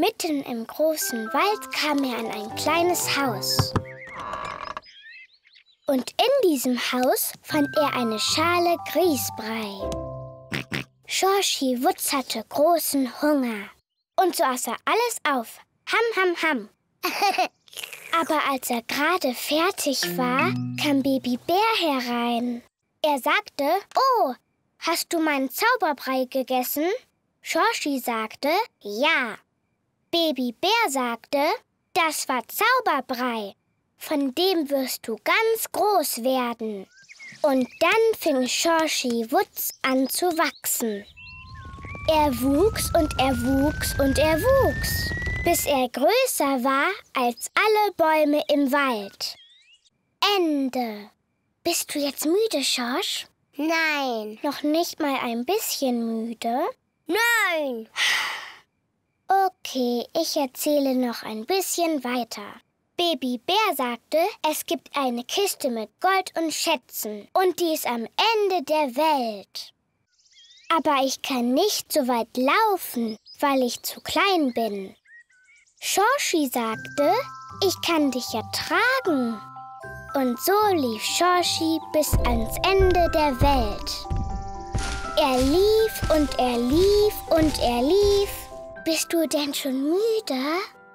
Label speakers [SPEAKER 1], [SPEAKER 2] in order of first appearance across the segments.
[SPEAKER 1] Mitten im großen Wald kam er an ein kleines Haus. Und in diesem Haus fand er eine Schale Grießbrei. Schorschi Wutz hatte großen Hunger. Und so aß er alles auf. Ham, ham, ham. Aber als er gerade fertig war, kam Baby Bär herein. Er sagte, oh, hast du meinen Zauberbrei gegessen? Schorschi sagte, ja. Baby Bär sagte, das war Zauberbrei. Von dem wirst du ganz groß werden. Und dann fing Schorschi Wutz an zu wachsen. Er wuchs und er wuchs und er wuchs, bis er größer war als alle Bäume im Wald. Ende. Bist du jetzt müde, Schorsch?
[SPEAKER 2] Nein.
[SPEAKER 1] Noch nicht mal ein bisschen müde?
[SPEAKER 2] Nein.
[SPEAKER 1] Okay, ich erzähle noch ein bisschen weiter. Baby Bär sagte, es gibt eine Kiste mit Gold und Schätzen und die ist am Ende der Welt. Aber ich kann nicht so weit laufen, weil ich zu klein bin. Shoshi sagte, ich kann dich ja tragen. Und so lief Shoshi bis ans Ende der Welt. Er lief und er lief und er lief. Bist du denn schon müde?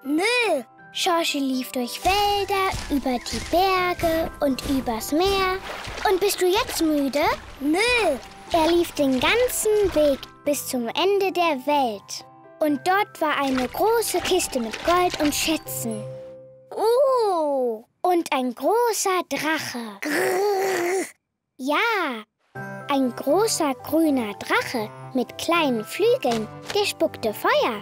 [SPEAKER 2] Nö.
[SPEAKER 1] Shoshi lief durch Wälder, über die Berge und übers Meer. Und bist du jetzt müde?
[SPEAKER 2] Nö.
[SPEAKER 1] Er lief den ganzen Weg bis zum Ende der Welt. Und dort war eine große Kiste mit Gold und Schätzen.
[SPEAKER 2] Uh.
[SPEAKER 1] Und ein großer Drache.
[SPEAKER 2] Grrr.
[SPEAKER 1] Ja, ein großer grüner Drache mit kleinen Flügeln, der spuckte Feuer.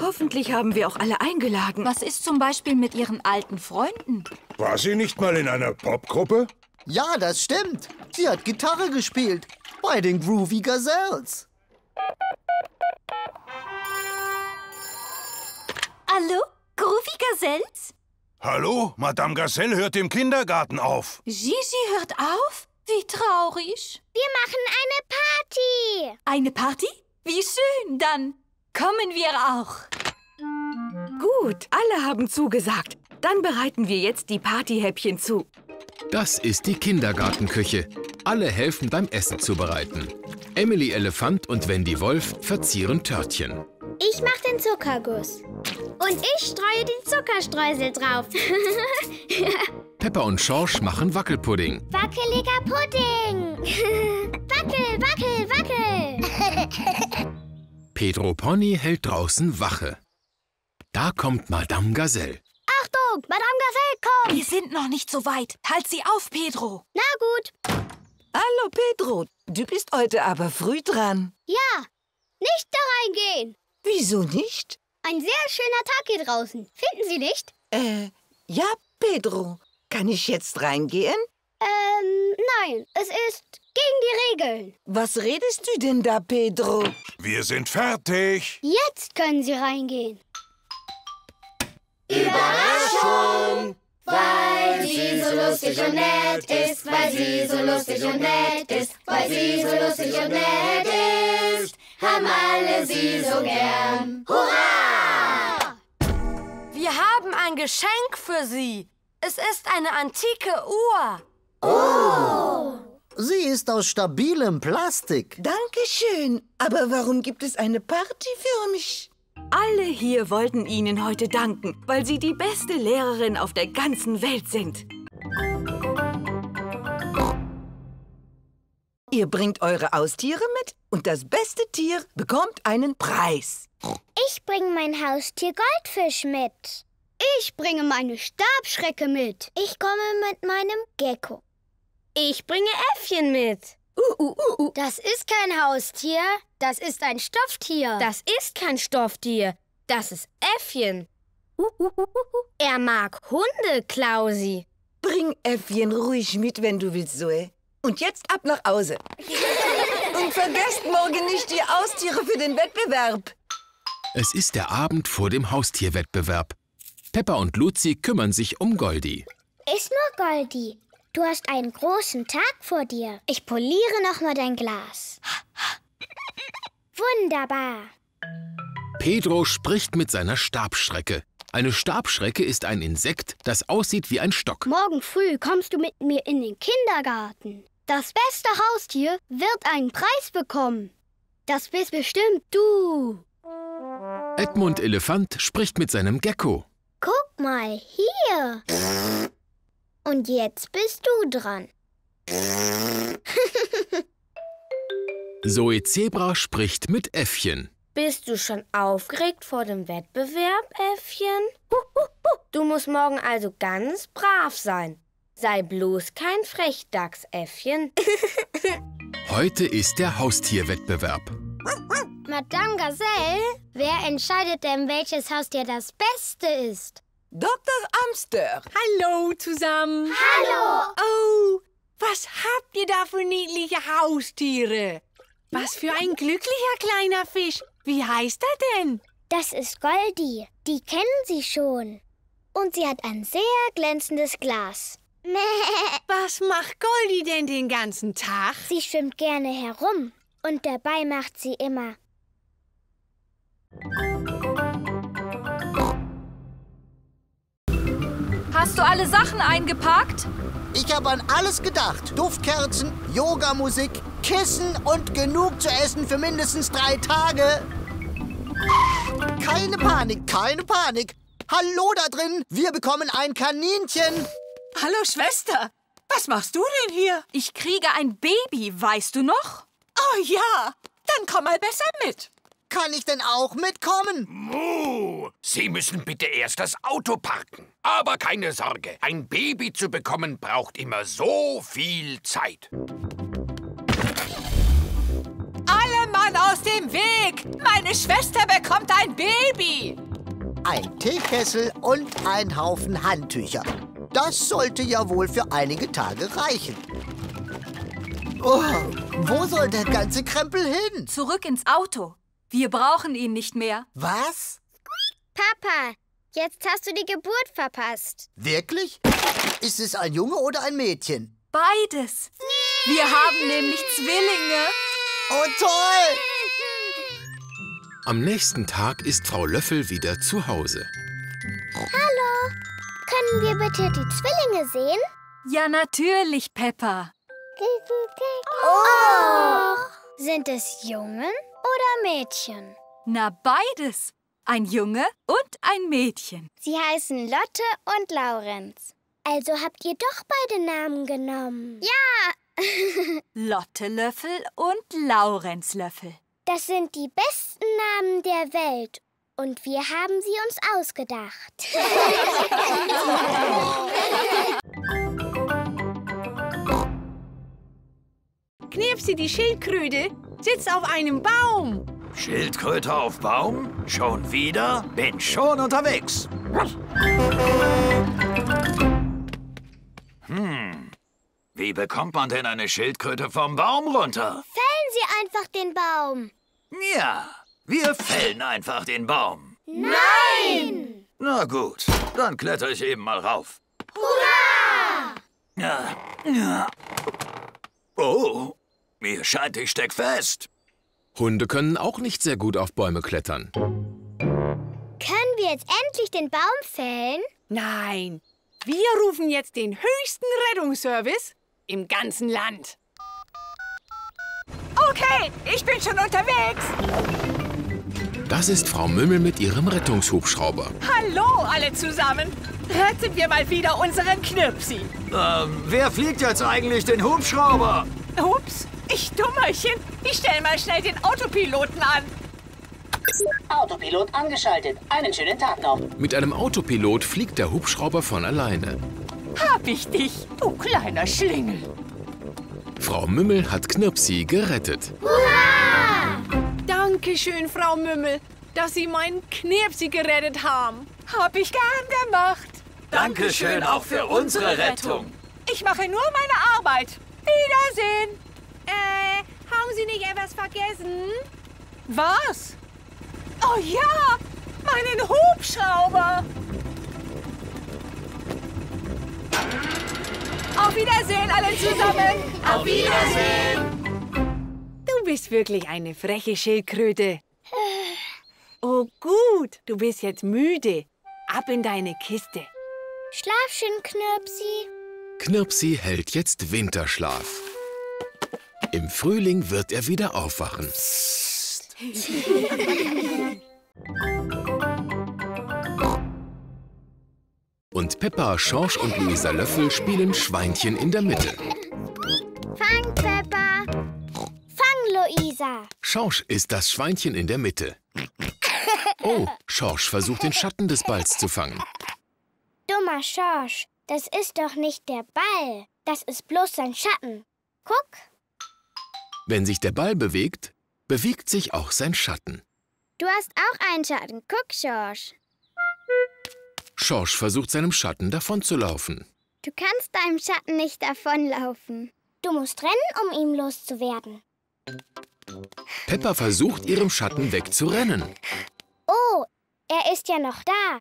[SPEAKER 3] Hoffentlich haben wir auch alle eingeladen.
[SPEAKER 4] Was ist zum Beispiel mit Ihren alten Freunden?
[SPEAKER 5] War sie nicht mal in einer Popgruppe?
[SPEAKER 6] Ja, das stimmt. Sie hat Gitarre gespielt. Bei den Groovy Gazelles.
[SPEAKER 4] Hallo? Groovy Gazelles?
[SPEAKER 5] Hallo, Madame Gazelle hört im Kindergarten auf.
[SPEAKER 4] Gigi hört auf? Wie traurig.
[SPEAKER 1] Wir machen eine Party.
[SPEAKER 4] Eine Party? Wie schön, dann kommen wir auch.
[SPEAKER 3] Gut, alle haben zugesagt. Dann bereiten wir jetzt die Partyhäppchen zu.
[SPEAKER 7] Das ist die Kindergartenküche. Alle helfen beim Essen zubereiten. Emily Elefant und Wendy Wolf verzieren Törtchen.
[SPEAKER 1] Ich mach den Zuckerguss.
[SPEAKER 2] Und ich streue die Zuckerstreusel drauf.
[SPEAKER 7] Peppa und Schorsch machen Wackelpudding.
[SPEAKER 1] Wackeliger Pudding. wackel, wackel, wackel.
[SPEAKER 7] Pedro Pony hält draußen Wache. Da kommt Madame Gazelle.
[SPEAKER 2] Achtung, Madame Gazelle kommt.
[SPEAKER 4] Wir sind noch nicht so weit. Halt sie auf, Pedro.
[SPEAKER 2] Na gut.
[SPEAKER 3] Hallo, Pedro. Du bist heute aber früh dran.
[SPEAKER 2] Ja, nicht da reingehen.
[SPEAKER 3] Wieso nicht?
[SPEAKER 2] Ein sehr schöner Tag hier draußen. Finden Sie nicht?
[SPEAKER 3] Äh, ja, Pedro. Kann ich jetzt reingehen?
[SPEAKER 2] Ähm, nein, es ist gegen die Regeln.
[SPEAKER 3] Was redest du denn da, Pedro?
[SPEAKER 5] Wir sind fertig.
[SPEAKER 2] Jetzt können Sie reingehen.
[SPEAKER 8] Überraschung! Weil sie so lustig und nett ist, weil sie so lustig und nett ist, weil sie so lustig und nett ist, haben alle sie so gern. Hurra!
[SPEAKER 9] Wir haben ein Geschenk für Sie. Es ist eine antike Uhr.
[SPEAKER 8] Oh!
[SPEAKER 6] Sie ist aus stabilem Plastik.
[SPEAKER 3] Dankeschön. Aber warum gibt es eine Party für mich? Alle hier wollten Ihnen heute danken, weil Sie die beste Lehrerin auf der ganzen Welt sind. Ihr bringt eure Haustiere mit und das beste Tier bekommt einen Preis.
[SPEAKER 1] Ich bringe mein Haustier Goldfisch mit.
[SPEAKER 2] Ich bringe meine Stabschrecke mit.
[SPEAKER 1] Ich komme mit meinem Gecko.
[SPEAKER 9] Ich bringe Äffchen mit.
[SPEAKER 2] Uh, uh, uh, uh. Das ist kein Haustier, das ist ein Stofftier.
[SPEAKER 9] Das ist kein Stofftier, das ist Äffchen.
[SPEAKER 2] Uh, uh, uh, uh.
[SPEAKER 9] Er mag Hunde, Klausi.
[SPEAKER 3] Bring Äffchen ruhig mit, wenn du willst, Zoe. Und jetzt ab nach Hause. Und vergesst morgen nicht die Haustiere für den Wettbewerb.
[SPEAKER 7] Es ist der Abend vor dem Haustierwettbewerb. Peppa und Luzi kümmern sich um Goldi.
[SPEAKER 1] Ist nur Goldi. Du hast einen großen Tag vor dir. Ich poliere noch mal dein Glas. Wunderbar.
[SPEAKER 7] Pedro spricht mit seiner Stabschrecke. Eine Stabschrecke ist ein Insekt, das aussieht wie ein Stock.
[SPEAKER 1] Morgen früh kommst du mit mir in den Kindergarten. Das beste Haustier wird einen Preis bekommen. Das bist bestimmt du.
[SPEAKER 7] Edmund Elefant spricht mit seinem Gecko.
[SPEAKER 1] Guck mal, hier. Und jetzt bist du dran.
[SPEAKER 7] Zoe Zebra spricht mit Äffchen.
[SPEAKER 9] Bist du schon aufgeregt vor dem Wettbewerb, Äffchen? Du musst morgen also ganz brav sein. Sei bloß kein Frechdachs, Äffchen.
[SPEAKER 7] Heute ist der Haustierwettbewerb.
[SPEAKER 1] Madame Gazelle, wer entscheidet denn, welches Haustier das Beste ist?
[SPEAKER 10] Dr. Amster. Hallo zusammen.
[SPEAKER 1] Hallo!
[SPEAKER 10] Oh, was habt ihr da für niedliche Haustiere? Was für ein glücklicher kleiner Fisch. Wie heißt er denn?
[SPEAKER 1] Das ist Goldie. Die kennen Sie schon. Und sie hat ein sehr glänzendes Glas.
[SPEAKER 10] Was macht Goldie denn den ganzen Tag?
[SPEAKER 1] Sie schwimmt gerne herum. Und dabei macht sie immer.
[SPEAKER 4] Hast du alle Sachen eingepackt?
[SPEAKER 6] Ich habe an alles gedacht. Duftkerzen, Yogamusik, Kissen und genug zu essen für mindestens drei Tage. Keine Panik, keine Panik. Hallo da drin, wir bekommen ein Kaninchen.
[SPEAKER 10] Hallo, Schwester. Was machst du denn hier?
[SPEAKER 4] Ich kriege ein Baby, weißt du noch?
[SPEAKER 10] Oh ja, dann komm mal besser mit.
[SPEAKER 6] Kann ich denn auch mitkommen?
[SPEAKER 5] Muh, Sie müssen bitte erst das Auto parken. Aber keine Sorge, ein Baby zu bekommen braucht immer so viel Zeit.
[SPEAKER 10] Alle Mann aus dem Weg! Meine Schwester bekommt ein Baby!
[SPEAKER 6] Ein Teekessel und ein Haufen Handtücher. Das sollte ja wohl für einige Tage reichen. Oh, wo soll der ganze Krempel hin?
[SPEAKER 4] Zurück ins Auto. Wir brauchen ihn nicht mehr.
[SPEAKER 6] Was?
[SPEAKER 1] Papa, jetzt hast du die Geburt verpasst.
[SPEAKER 6] Wirklich? Ist es ein Junge oder ein Mädchen?
[SPEAKER 4] Beides. Wir haben nämlich Zwillinge.
[SPEAKER 6] Oh, toll!
[SPEAKER 7] Am nächsten Tag ist Frau Löffel wieder zu Hause.
[SPEAKER 1] Hallo, können wir bitte die Zwillinge sehen?
[SPEAKER 4] Ja, natürlich, Peppa.
[SPEAKER 1] Oh! Sind es Jungen oder Mädchen?
[SPEAKER 4] Na, beides. Ein Junge und ein Mädchen.
[SPEAKER 1] Sie heißen Lotte und Laurenz. Also habt ihr doch beide Namen genommen. Ja,
[SPEAKER 4] Lotte Löffel und Laurenz Löffel.
[SPEAKER 1] das sind die besten Namen der Welt. Und wir haben sie uns ausgedacht.
[SPEAKER 10] Knirpsi, die Schildkröte, sitzt auf einem Baum.
[SPEAKER 11] Schildkröte auf Baum? Schon wieder? Bin schon unterwegs. Hm. Wie bekommt man denn eine Schildkröte vom Baum runter?
[SPEAKER 1] Fällen Sie einfach den Baum.
[SPEAKER 11] Ja, wir fällen einfach den Baum.
[SPEAKER 1] Nein!
[SPEAKER 11] Na gut, dann kletter ich eben mal rauf.
[SPEAKER 1] Hurra!
[SPEAKER 11] Ja, ja. Oh, mir scheint, ich steck fest.
[SPEAKER 7] Hunde können auch nicht sehr gut auf Bäume klettern.
[SPEAKER 1] Können wir jetzt endlich den Baum fällen?
[SPEAKER 10] Nein, wir rufen jetzt den höchsten Rettungsservice im ganzen Land. Okay, ich bin schon unterwegs.
[SPEAKER 7] Das ist Frau Mümmel mit ihrem Rettungshubschrauber.
[SPEAKER 10] Hallo alle zusammen. Retten wir mal wieder unseren Knirpsi.
[SPEAKER 11] Ähm, wer fliegt jetzt eigentlich den Hubschrauber?
[SPEAKER 10] Ups, ich Dummerchen. Ich stell mal schnell den Autopiloten an.
[SPEAKER 12] Autopilot angeschaltet. Einen schönen Tag noch.
[SPEAKER 7] Mit einem Autopilot fliegt der Hubschrauber von alleine.
[SPEAKER 10] Hab ich dich, du kleiner Schlingel.
[SPEAKER 7] Frau Mümmel hat Knirpsi gerettet.
[SPEAKER 10] Dankeschön, Frau Mümmel, dass Sie meinen Knirpsi gerettet haben. Hab ich gern gemacht.
[SPEAKER 11] Dankeschön auch für unsere Rettung.
[SPEAKER 10] Ich mache nur meine Arbeit. Wiedersehen. Äh, haben Sie nicht etwas vergessen? Was? Oh ja, meinen Hubschrauber. Auf Wiedersehen alle zusammen.
[SPEAKER 8] Auf Wiedersehen.
[SPEAKER 10] Du bist wirklich eine freche Schildkröte. Oh gut, du bist jetzt müde. Ab in deine Kiste.
[SPEAKER 1] Schlaf schön, Knirpsi.
[SPEAKER 7] Knirpsi hält jetzt Winterschlaf. Im Frühling wird er wieder aufwachen. Und Peppa, Schorsch und Luisa Löffel spielen Schweinchen in der Mitte.
[SPEAKER 1] Fang, Peppa. Fang, Luisa.
[SPEAKER 7] Schorsch ist das Schweinchen in der Mitte. Oh, Schorsch versucht den Schatten des Balls zu fangen.
[SPEAKER 1] Dummer Schorsch, das ist doch nicht der Ball. Das ist bloß sein Schatten. Guck.
[SPEAKER 7] Wenn sich der Ball bewegt, bewegt sich auch sein Schatten.
[SPEAKER 1] Du hast auch einen Schatten. Guck, Schorsch.
[SPEAKER 7] Schorsch versucht seinem Schatten davonzulaufen.
[SPEAKER 1] Du kannst deinem Schatten nicht davonlaufen. Du musst rennen, um ihm loszuwerden.
[SPEAKER 7] Peppa versucht, ihrem Schatten wegzurennen.
[SPEAKER 1] Oh, er ist ja noch da.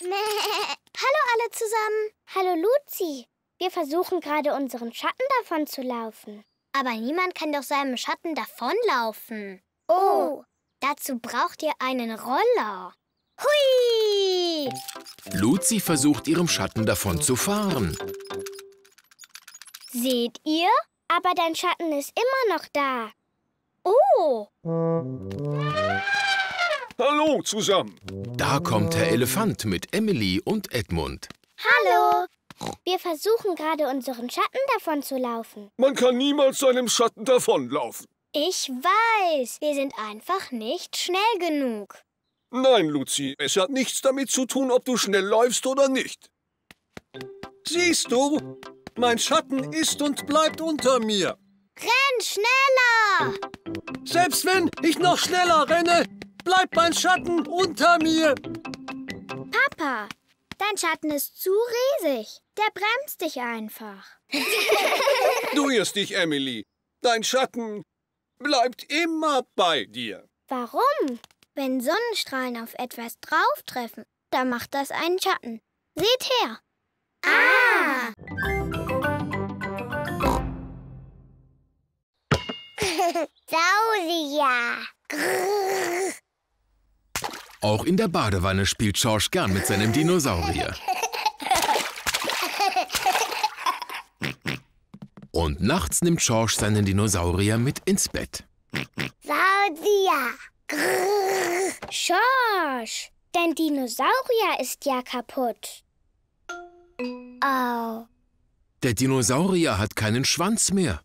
[SPEAKER 1] Hallo alle zusammen. Hallo Luzi. Wir versuchen gerade unseren Schatten davon zu laufen.
[SPEAKER 2] Aber niemand kann doch seinem Schatten davonlaufen.
[SPEAKER 1] Oh,
[SPEAKER 2] Dazu braucht ihr einen Roller. Hui!
[SPEAKER 7] Luzi versucht, ihrem Schatten davon zu fahren.
[SPEAKER 1] seht ihr? Aber dein Schatten ist immer noch da. Oh,
[SPEAKER 13] Hallo zusammen.
[SPEAKER 7] Da kommt Herr Elefant mit Emily und Edmund.
[SPEAKER 1] hallo. Wir versuchen gerade unseren Schatten davon zu laufen.
[SPEAKER 13] Man kann niemals seinem Schatten davonlaufen.
[SPEAKER 2] Ich weiß, wir sind einfach nicht schnell genug.
[SPEAKER 13] Nein, Luzi, es hat nichts damit zu tun, ob du schnell läufst oder nicht. Siehst du, mein Schatten ist und bleibt unter mir.
[SPEAKER 2] Renn schneller!
[SPEAKER 13] Selbst wenn ich noch schneller renne, bleibt mein Schatten unter mir.
[SPEAKER 2] Papa, dein Schatten ist zu riesig. Der bremst dich einfach.
[SPEAKER 13] Du irrst dich, Emily. Dein Schatten bleibt immer bei dir.
[SPEAKER 1] Warum?
[SPEAKER 2] Wenn Sonnenstrahlen auf etwas drauftreffen, dann macht das einen Schatten. Seht her.
[SPEAKER 1] Ah! Saurier.
[SPEAKER 7] Auch in der Badewanne spielt Schorsch gern mit seinem Dinosaurier. Und nachts nimmt Schorsch seinen Dinosaurier mit ins Bett.
[SPEAKER 1] Saurier. Schorsch, dein Dinosaurier ist ja kaputt. Oh.
[SPEAKER 7] Der Dinosaurier hat keinen Schwanz mehr.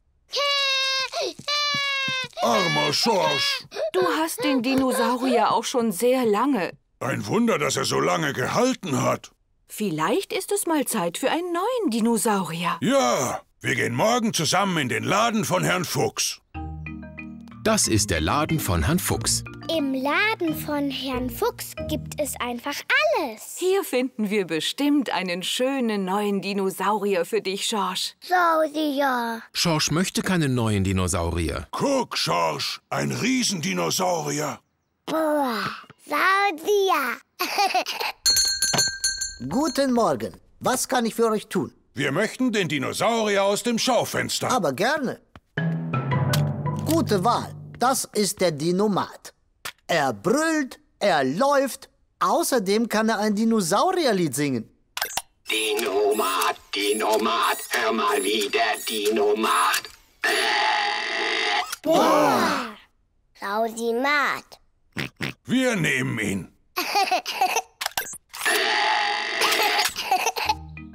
[SPEAKER 11] Armer Schorsch.
[SPEAKER 3] Du hast den Dinosaurier auch schon sehr lange.
[SPEAKER 11] Ein Wunder, dass er so lange gehalten hat.
[SPEAKER 3] Vielleicht ist es mal Zeit für einen neuen Dinosaurier.
[SPEAKER 11] Ja, wir gehen morgen zusammen in den Laden von Herrn Fuchs.
[SPEAKER 7] Das ist der Laden von Herrn Fuchs.
[SPEAKER 1] Im Laden von Herrn Fuchs gibt es einfach alles.
[SPEAKER 3] Hier finden wir bestimmt einen schönen neuen Dinosaurier für dich, Schorsch.
[SPEAKER 1] Saurier.
[SPEAKER 7] Schorsch möchte keinen neuen Dinosaurier.
[SPEAKER 11] Guck, Schorsch, ein Riesendinosaurier.
[SPEAKER 1] Boah. Saurier.
[SPEAKER 6] Guten Morgen. Was kann ich für euch tun?
[SPEAKER 11] Wir möchten den Dinosaurier aus dem Schaufenster.
[SPEAKER 6] Aber gerne. Gute Wahl. Das ist der Dinomat. Er brüllt, er läuft. Außerdem kann er ein Dinosaurierlied singen.
[SPEAKER 5] Dinomat, Dinomat, hör mal, wie der Dino macht.
[SPEAKER 1] Boah. Sausimat.
[SPEAKER 11] Wir nehmen ihn.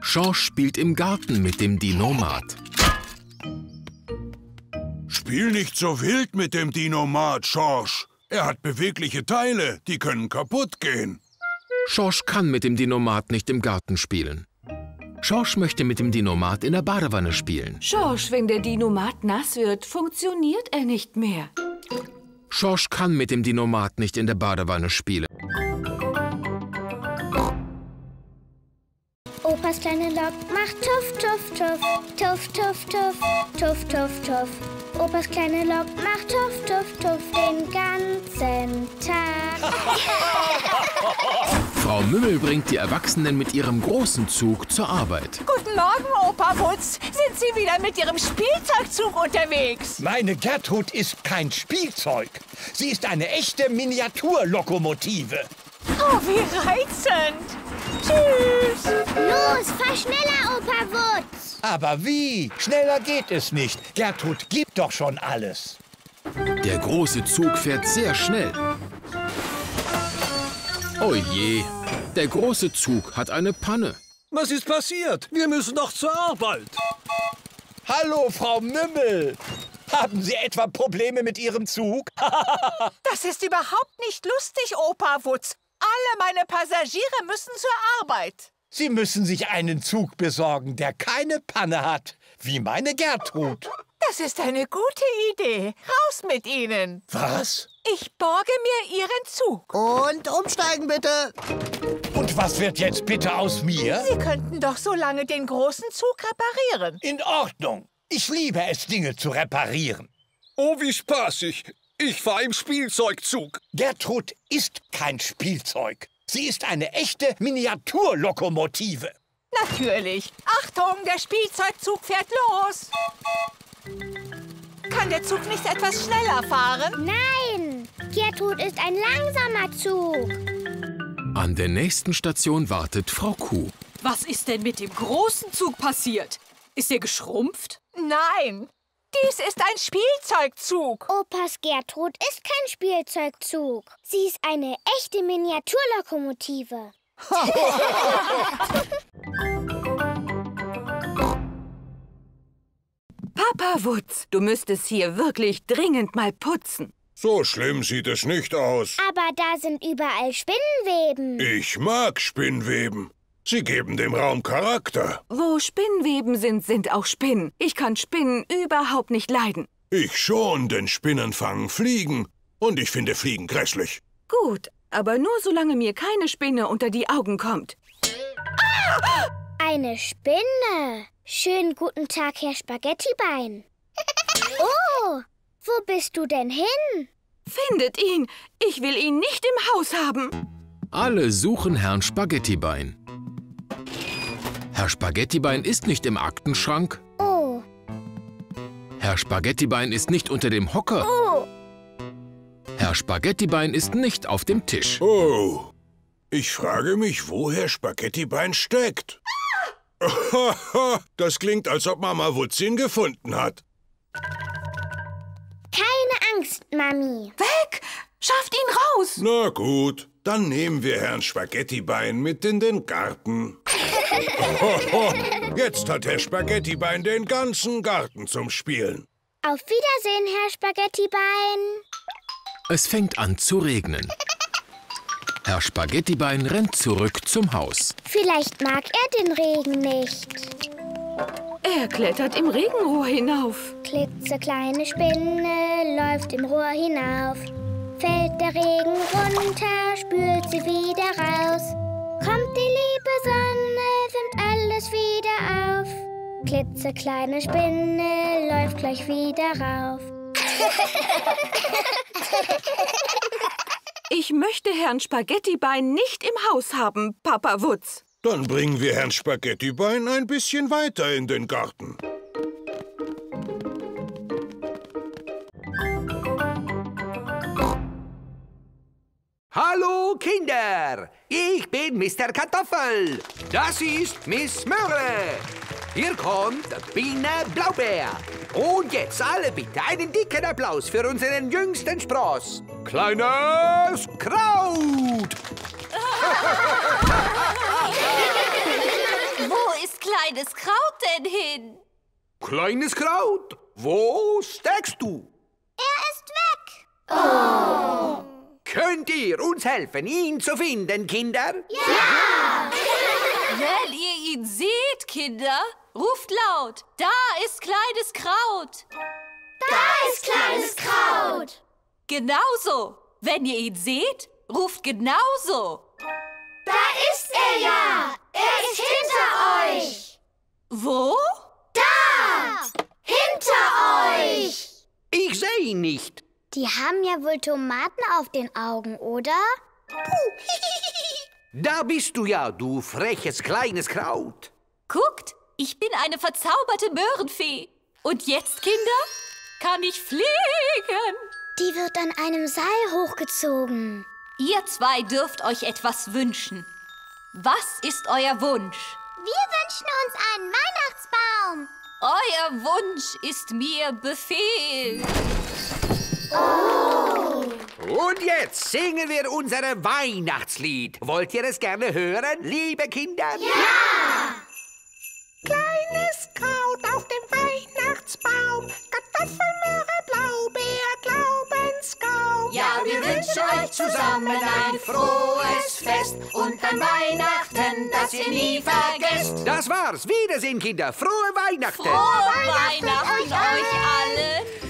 [SPEAKER 7] Schorsch spielt im Garten mit dem Dinomat.
[SPEAKER 11] Spiel nicht so wild mit dem Dinomat, Schorsch. Er hat bewegliche Teile, die können kaputt gehen.
[SPEAKER 7] Schorsch kann mit dem Dinomat nicht im Garten spielen. Schorsch möchte mit dem Dinomat in der Badewanne spielen.
[SPEAKER 3] Schorsch, wenn der Dinomat nass wird, funktioniert er nicht mehr.
[SPEAKER 7] Schorsch kann mit dem Dinomat nicht in der Badewanne spielen.
[SPEAKER 1] Opas kleine Lok macht tuff, tuff, tuff, tuff, tuff, tuff, tuff, tuff, tuff. Opas kleine Lok macht tuff, tuff, tuff den ganzen Tag.
[SPEAKER 7] Frau Mümmel bringt die Erwachsenen mit ihrem großen Zug zur Arbeit.
[SPEAKER 10] Guten Morgen, Opa Wutz. Sind Sie wieder mit Ihrem Spielzeugzug unterwegs?
[SPEAKER 14] Meine Gertrud ist kein Spielzeug. Sie ist eine echte Miniaturlokomotive.
[SPEAKER 10] Oh, wie reizend. Tschüss.
[SPEAKER 1] Los, fahr schneller, Opa Wutz.
[SPEAKER 14] Aber wie? Schneller geht es nicht. Gertrud gibt doch schon alles.
[SPEAKER 7] Der große Zug fährt sehr schnell. Oh je, der große Zug hat eine Panne.
[SPEAKER 13] Was ist passiert? Wir müssen doch zur Arbeit.
[SPEAKER 14] Hallo, Frau Mümmel. Haben Sie etwa Probleme mit Ihrem Zug?
[SPEAKER 10] Das ist überhaupt nicht lustig, Opa Wutz. Alle meine Passagiere müssen zur Arbeit.
[SPEAKER 14] Sie müssen sich einen Zug besorgen, der keine Panne hat, wie meine Gertrud.
[SPEAKER 10] Das ist eine gute Idee. Raus mit Ihnen.
[SPEAKER 14] Was?
[SPEAKER 10] Ich borge mir Ihren Zug.
[SPEAKER 6] Und umsteigen bitte.
[SPEAKER 14] Und was wird jetzt bitte aus mir?
[SPEAKER 10] Sie könnten doch so lange den großen Zug reparieren.
[SPEAKER 14] In Ordnung. Ich liebe es, Dinge zu reparieren.
[SPEAKER 13] Oh, wie spaßig. Ich fahre im Spielzeugzug.
[SPEAKER 14] Gertrud ist kein Spielzeug. Sie ist eine echte Miniaturlokomotive.
[SPEAKER 10] Natürlich. Achtung, der Spielzeugzug fährt los. Kann der Zug nicht etwas schneller fahren?
[SPEAKER 1] Nein, Gertrud ist ein langsamer Zug.
[SPEAKER 7] An der nächsten Station wartet Frau Kuh.
[SPEAKER 4] Was ist denn mit dem großen Zug passiert? Ist er geschrumpft?
[SPEAKER 10] Nein, dies ist ein Spielzeugzug.
[SPEAKER 1] Opas Gertrud ist kein Spielzeugzug. Sie ist eine echte Miniaturlokomotive.
[SPEAKER 3] Papa Wutz, du müsstest hier wirklich dringend mal putzen.
[SPEAKER 11] So schlimm sieht es nicht aus.
[SPEAKER 1] Aber da sind überall Spinnenweben.
[SPEAKER 11] Ich mag Spinnweben. Sie geben dem Raum Charakter.
[SPEAKER 3] Wo Spinnweben sind, sind auch Spinnen. Ich kann Spinnen überhaupt nicht leiden.
[SPEAKER 11] Ich schon, denn Spinnen fangen Fliegen. Und ich finde Fliegen grässlich.
[SPEAKER 3] Gut, aber nur solange mir keine Spinne unter die Augen kommt.
[SPEAKER 1] Eine Spinne. Schönen guten Tag, Herr Spaghettibein. Oh, wo bist du denn hin?
[SPEAKER 3] Findet ihn. Ich will ihn nicht im Haus haben.
[SPEAKER 7] Alle suchen Herrn Spaghettibein. Herr Spaghettibein ist nicht im Aktenschrank.
[SPEAKER 1] Oh,
[SPEAKER 7] Herr Spaghettibein ist nicht unter dem Hocker.
[SPEAKER 1] oh.
[SPEAKER 7] Herr Spaghettibein ist nicht auf dem Tisch.
[SPEAKER 11] Oh, ich frage mich, wo Herr Spaghettibein steckt. Das klingt, als ob Mama Wutz ihn gefunden hat.
[SPEAKER 1] Keine Angst, Mami.
[SPEAKER 3] Weg! Schafft ihn raus!
[SPEAKER 11] Na gut, dann nehmen wir Herrn Spaghettibein mit in den Garten. Jetzt hat Herr Spaghettibein den ganzen Garten zum Spielen.
[SPEAKER 1] Auf Wiedersehen, Herr Spaghettibein.
[SPEAKER 7] Es fängt an zu regnen. Herr Spaghettibein rennt zurück zum Haus.
[SPEAKER 1] Vielleicht mag er den Regen nicht.
[SPEAKER 3] Er klettert im Regenrohr hinauf.
[SPEAKER 1] Klitzekleine Spinne läuft im Rohr hinauf. Fällt der Regen runter, spült sie wieder raus. Kommt die liebe Sonne, wimmt alles wieder auf. Klitzekleine Spinne läuft gleich wieder rauf.
[SPEAKER 3] Ich möchte Herrn Spaghettibein nicht im Haus haben, Papa Wutz.
[SPEAKER 11] Dann bringen wir Herrn Spaghettibein ein bisschen weiter in den Garten.
[SPEAKER 15] Hallo Kinder, ich bin Mr. Kartoffel. Das ist Miss Möhre. Hier kommt Biene Blaubeer. Und jetzt alle bitte einen dicken Applaus für unseren jüngsten Spross. Kleines Kraut.
[SPEAKER 4] Wo ist kleines Kraut denn hin?
[SPEAKER 15] Kleines Kraut, wo steckst du?
[SPEAKER 1] Er ist weg.
[SPEAKER 15] Könnt ihr uns helfen, ihn zu finden, Kinder?
[SPEAKER 4] Wenn ihr ihn seht, Kinder, ruft laut. Da ist kleines Kraut.
[SPEAKER 1] Da ist kleines Kraut.
[SPEAKER 4] Genauso. Wenn ihr ihn seht, ruft genauso.
[SPEAKER 1] Da ist er ja. Er ist hinter euch.
[SPEAKER 4] Wo?
[SPEAKER 1] Da. Hinter euch.
[SPEAKER 15] Ich sehe ihn nicht.
[SPEAKER 1] Die haben ja wohl Tomaten auf den Augen, oder?
[SPEAKER 15] Da bist du ja, du freches kleines Kraut.
[SPEAKER 4] Guckt, ich bin eine verzauberte Möhrenfee. Und jetzt, Kinder, kann ich fliegen.
[SPEAKER 2] Die wird an einem Seil hochgezogen.
[SPEAKER 4] Ihr zwei dürft euch etwas wünschen. Was ist euer Wunsch?
[SPEAKER 2] Wir wünschen uns einen Weihnachtsbaum.
[SPEAKER 4] Euer Wunsch ist mir Befehl.
[SPEAKER 15] Und jetzt singen wir unser Weihnachtslied. Wollt ihr es gerne hören, liebe Kinder?
[SPEAKER 8] Ja!
[SPEAKER 10] Kleines Kraut auf dem Weihnachtsbaum, Kartoffelmöhre, Blaubeer, Glaubenskaum.
[SPEAKER 8] Ja, wir wünschen euch zusammen ein frohes Fest und an Weihnachten, das ihr nie vergesst.
[SPEAKER 15] Das war's. Wiedersehen, Kinder. Frohe Weihnachten.
[SPEAKER 4] Frohe Weihnachten, euch allen.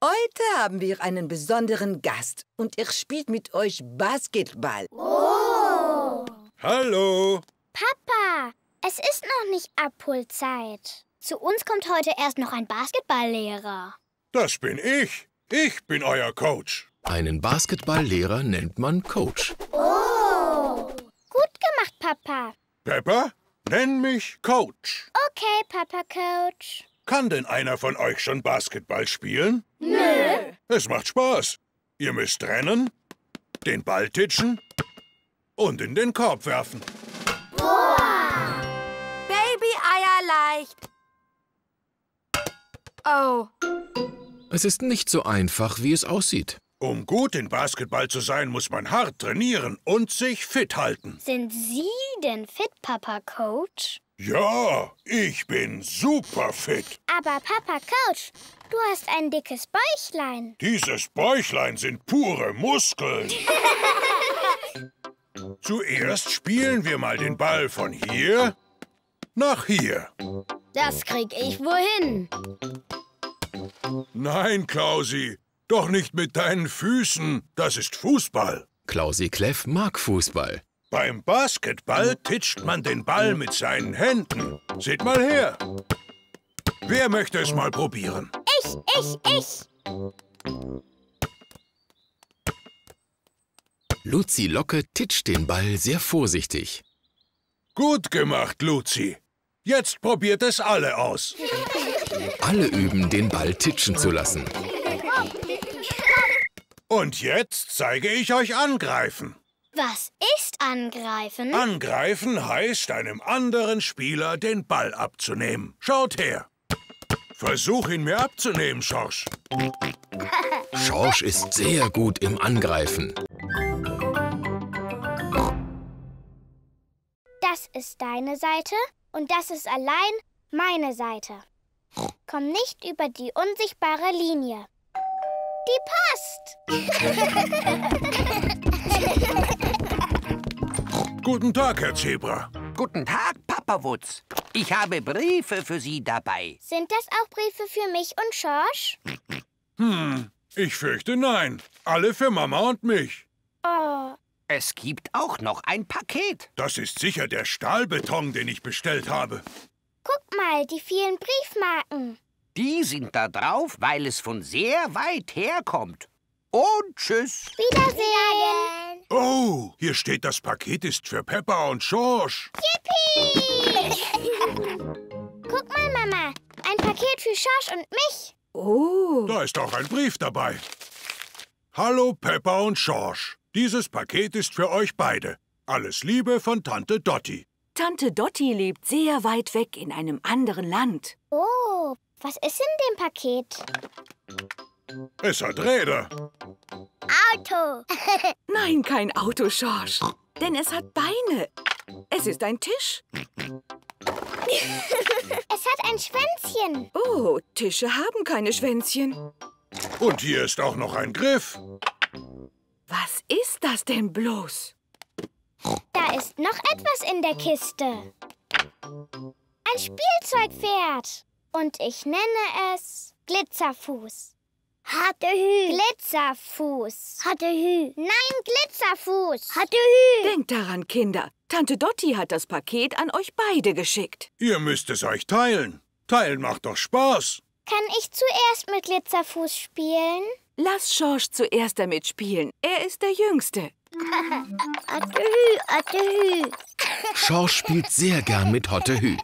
[SPEAKER 16] Heute haben wir einen besonderen Gast und er spielt mit euch Basketball.
[SPEAKER 1] Oh!
[SPEAKER 11] Hallo.
[SPEAKER 1] Papa, es ist noch nicht Abholzeit. Zu uns kommt heute erst noch ein Basketballlehrer.
[SPEAKER 11] Das bin ich. Ich bin euer Coach.
[SPEAKER 7] Einen Basketballlehrer nennt man Coach.
[SPEAKER 1] Oh! Gut gemacht, Papa.
[SPEAKER 11] Pepper, nenn mich Coach.
[SPEAKER 1] Okay, Papa Coach.
[SPEAKER 11] Kann denn einer von euch schon Basketball spielen?
[SPEAKER 1] Nö.
[SPEAKER 11] Es macht Spaß. Ihr müsst rennen, den Ball titschen und in den Korb werfen.
[SPEAKER 9] Baby-Eier leicht. Oh.
[SPEAKER 7] Es ist nicht so einfach, wie es aussieht.
[SPEAKER 11] Um gut in Basketball zu sein, muss man hart trainieren und sich fit halten.
[SPEAKER 1] Sind Sie denn fit, Papa Coach?
[SPEAKER 11] Ja, ich bin super fit.
[SPEAKER 1] Aber Papa Coach, du hast ein dickes Bäuchlein.
[SPEAKER 11] Dieses Bäuchlein sind pure Muskeln. Zuerst spielen wir mal den Ball von hier nach hier.
[SPEAKER 9] Das krieg ich wohin.
[SPEAKER 11] Nein, Klausi, doch nicht mit deinen Füßen. Das ist Fußball.
[SPEAKER 7] Klausi Kleff mag Fußball.
[SPEAKER 11] Beim Basketball titscht man den Ball mit seinen Händen. Seht mal her. Wer möchte es mal probieren?
[SPEAKER 1] Ich, ich, ich.
[SPEAKER 7] Luzi Locke titscht den Ball sehr vorsichtig.
[SPEAKER 11] Gut gemacht, Luzi. Jetzt probiert es alle aus.
[SPEAKER 7] Alle üben, den Ball titschen zu lassen.
[SPEAKER 11] Und jetzt zeige ich euch Angreifen.
[SPEAKER 1] Was ist angreifen?
[SPEAKER 11] Angreifen heißt, einem anderen Spieler den Ball abzunehmen. Schaut her. Versuch ihn mir abzunehmen, Schorsch.
[SPEAKER 7] Schorsch ist sehr gut im Angreifen.
[SPEAKER 1] Das ist deine Seite und das ist allein meine Seite. Komm nicht über die unsichtbare Linie. Die passt.
[SPEAKER 11] Guten Tag, Herr Zebra.
[SPEAKER 15] Guten Tag, Papa Wutz. Ich habe Briefe für Sie dabei.
[SPEAKER 1] Sind das auch Briefe für mich und Schorsch?
[SPEAKER 11] Hm, ich fürchte nein. Alle für Mama und mich.
[SPEAKER 1] Oh,
[SPEAKER 15] Es gibt auch noch ein Paket.
[SPEAKER 11] Das ist sicher der Stahlbeton, den ich bestellt habe.
[SPEAKER 1] guck mal, die vielen Briefmarken.
[SPEAKER 15] Die sind da drauf, weil es von sehr weit herkommt. Und tschüss.
[SPEAKER 1] Wiedersehen.
[SPEAKER 11] Oh, hier steht, das Paket ist für Peppa und Schorsch.
[SPEAKER 1] Yippie! guck mal, Mama. Ein Paket für Schorsch und mich.
[SPEAKER 16] Oh.
[SPEAKER 11] Da ist auch ein Brief dabei. Hallo Peppa und Schorsch. Dieses Paket ist für euch beide. Alles Liebe von Tante Dotti.
[SPEAKER 3] Tante Dotti lebt sehr weit weg in einem anderen Land.
[SPEAKER 1] Oh, was ist in dem Paket?
[SPEAKER 11] Es hat Räder.
[SPEAKER 1] Auto.
[SPEAKER 3] Nein, kein Auto, Schorsch. Denn es hat Beine. Es ist ein Tisch.
[SPEAKER 1] es hat ein Schwänzchen.
[SPEAKER 3] Oh, Tische haben keine Schwänzchen.
[SPEAKER 11] Und hier ist auch noch ein Griff.
[SPEAKER 3] Was ist das denn bloß?
[SPEAKER 1] Da ist noch etwas in der Kiste. Ein Spielzeugpferd. Und ich nenne es Glitzerfuß. Hatte Hü. Glitzerfuß. Hatte Hü. Nein, Glitzerfuß. Hatte Hü.
[SPEAKER 3] Denkt daran, Kinder. Tante Dotti hat das Paket an euch beide geschickt.
[SPEAKER 11] Ihr müsst es euch teilen. Teilen macht doch Spaß.
[SPEAKER 1] Kann ich zuerst mit Glitzerfuß spielen?
[SPEAKER 3] Lass Schorsch zuerst damit spielen. Er ist der Jüngste.
[SPEAKER 1] Attehü, attehü.
[SPEAKER 7] Schorsch spielt sehr gern mit Hottehü.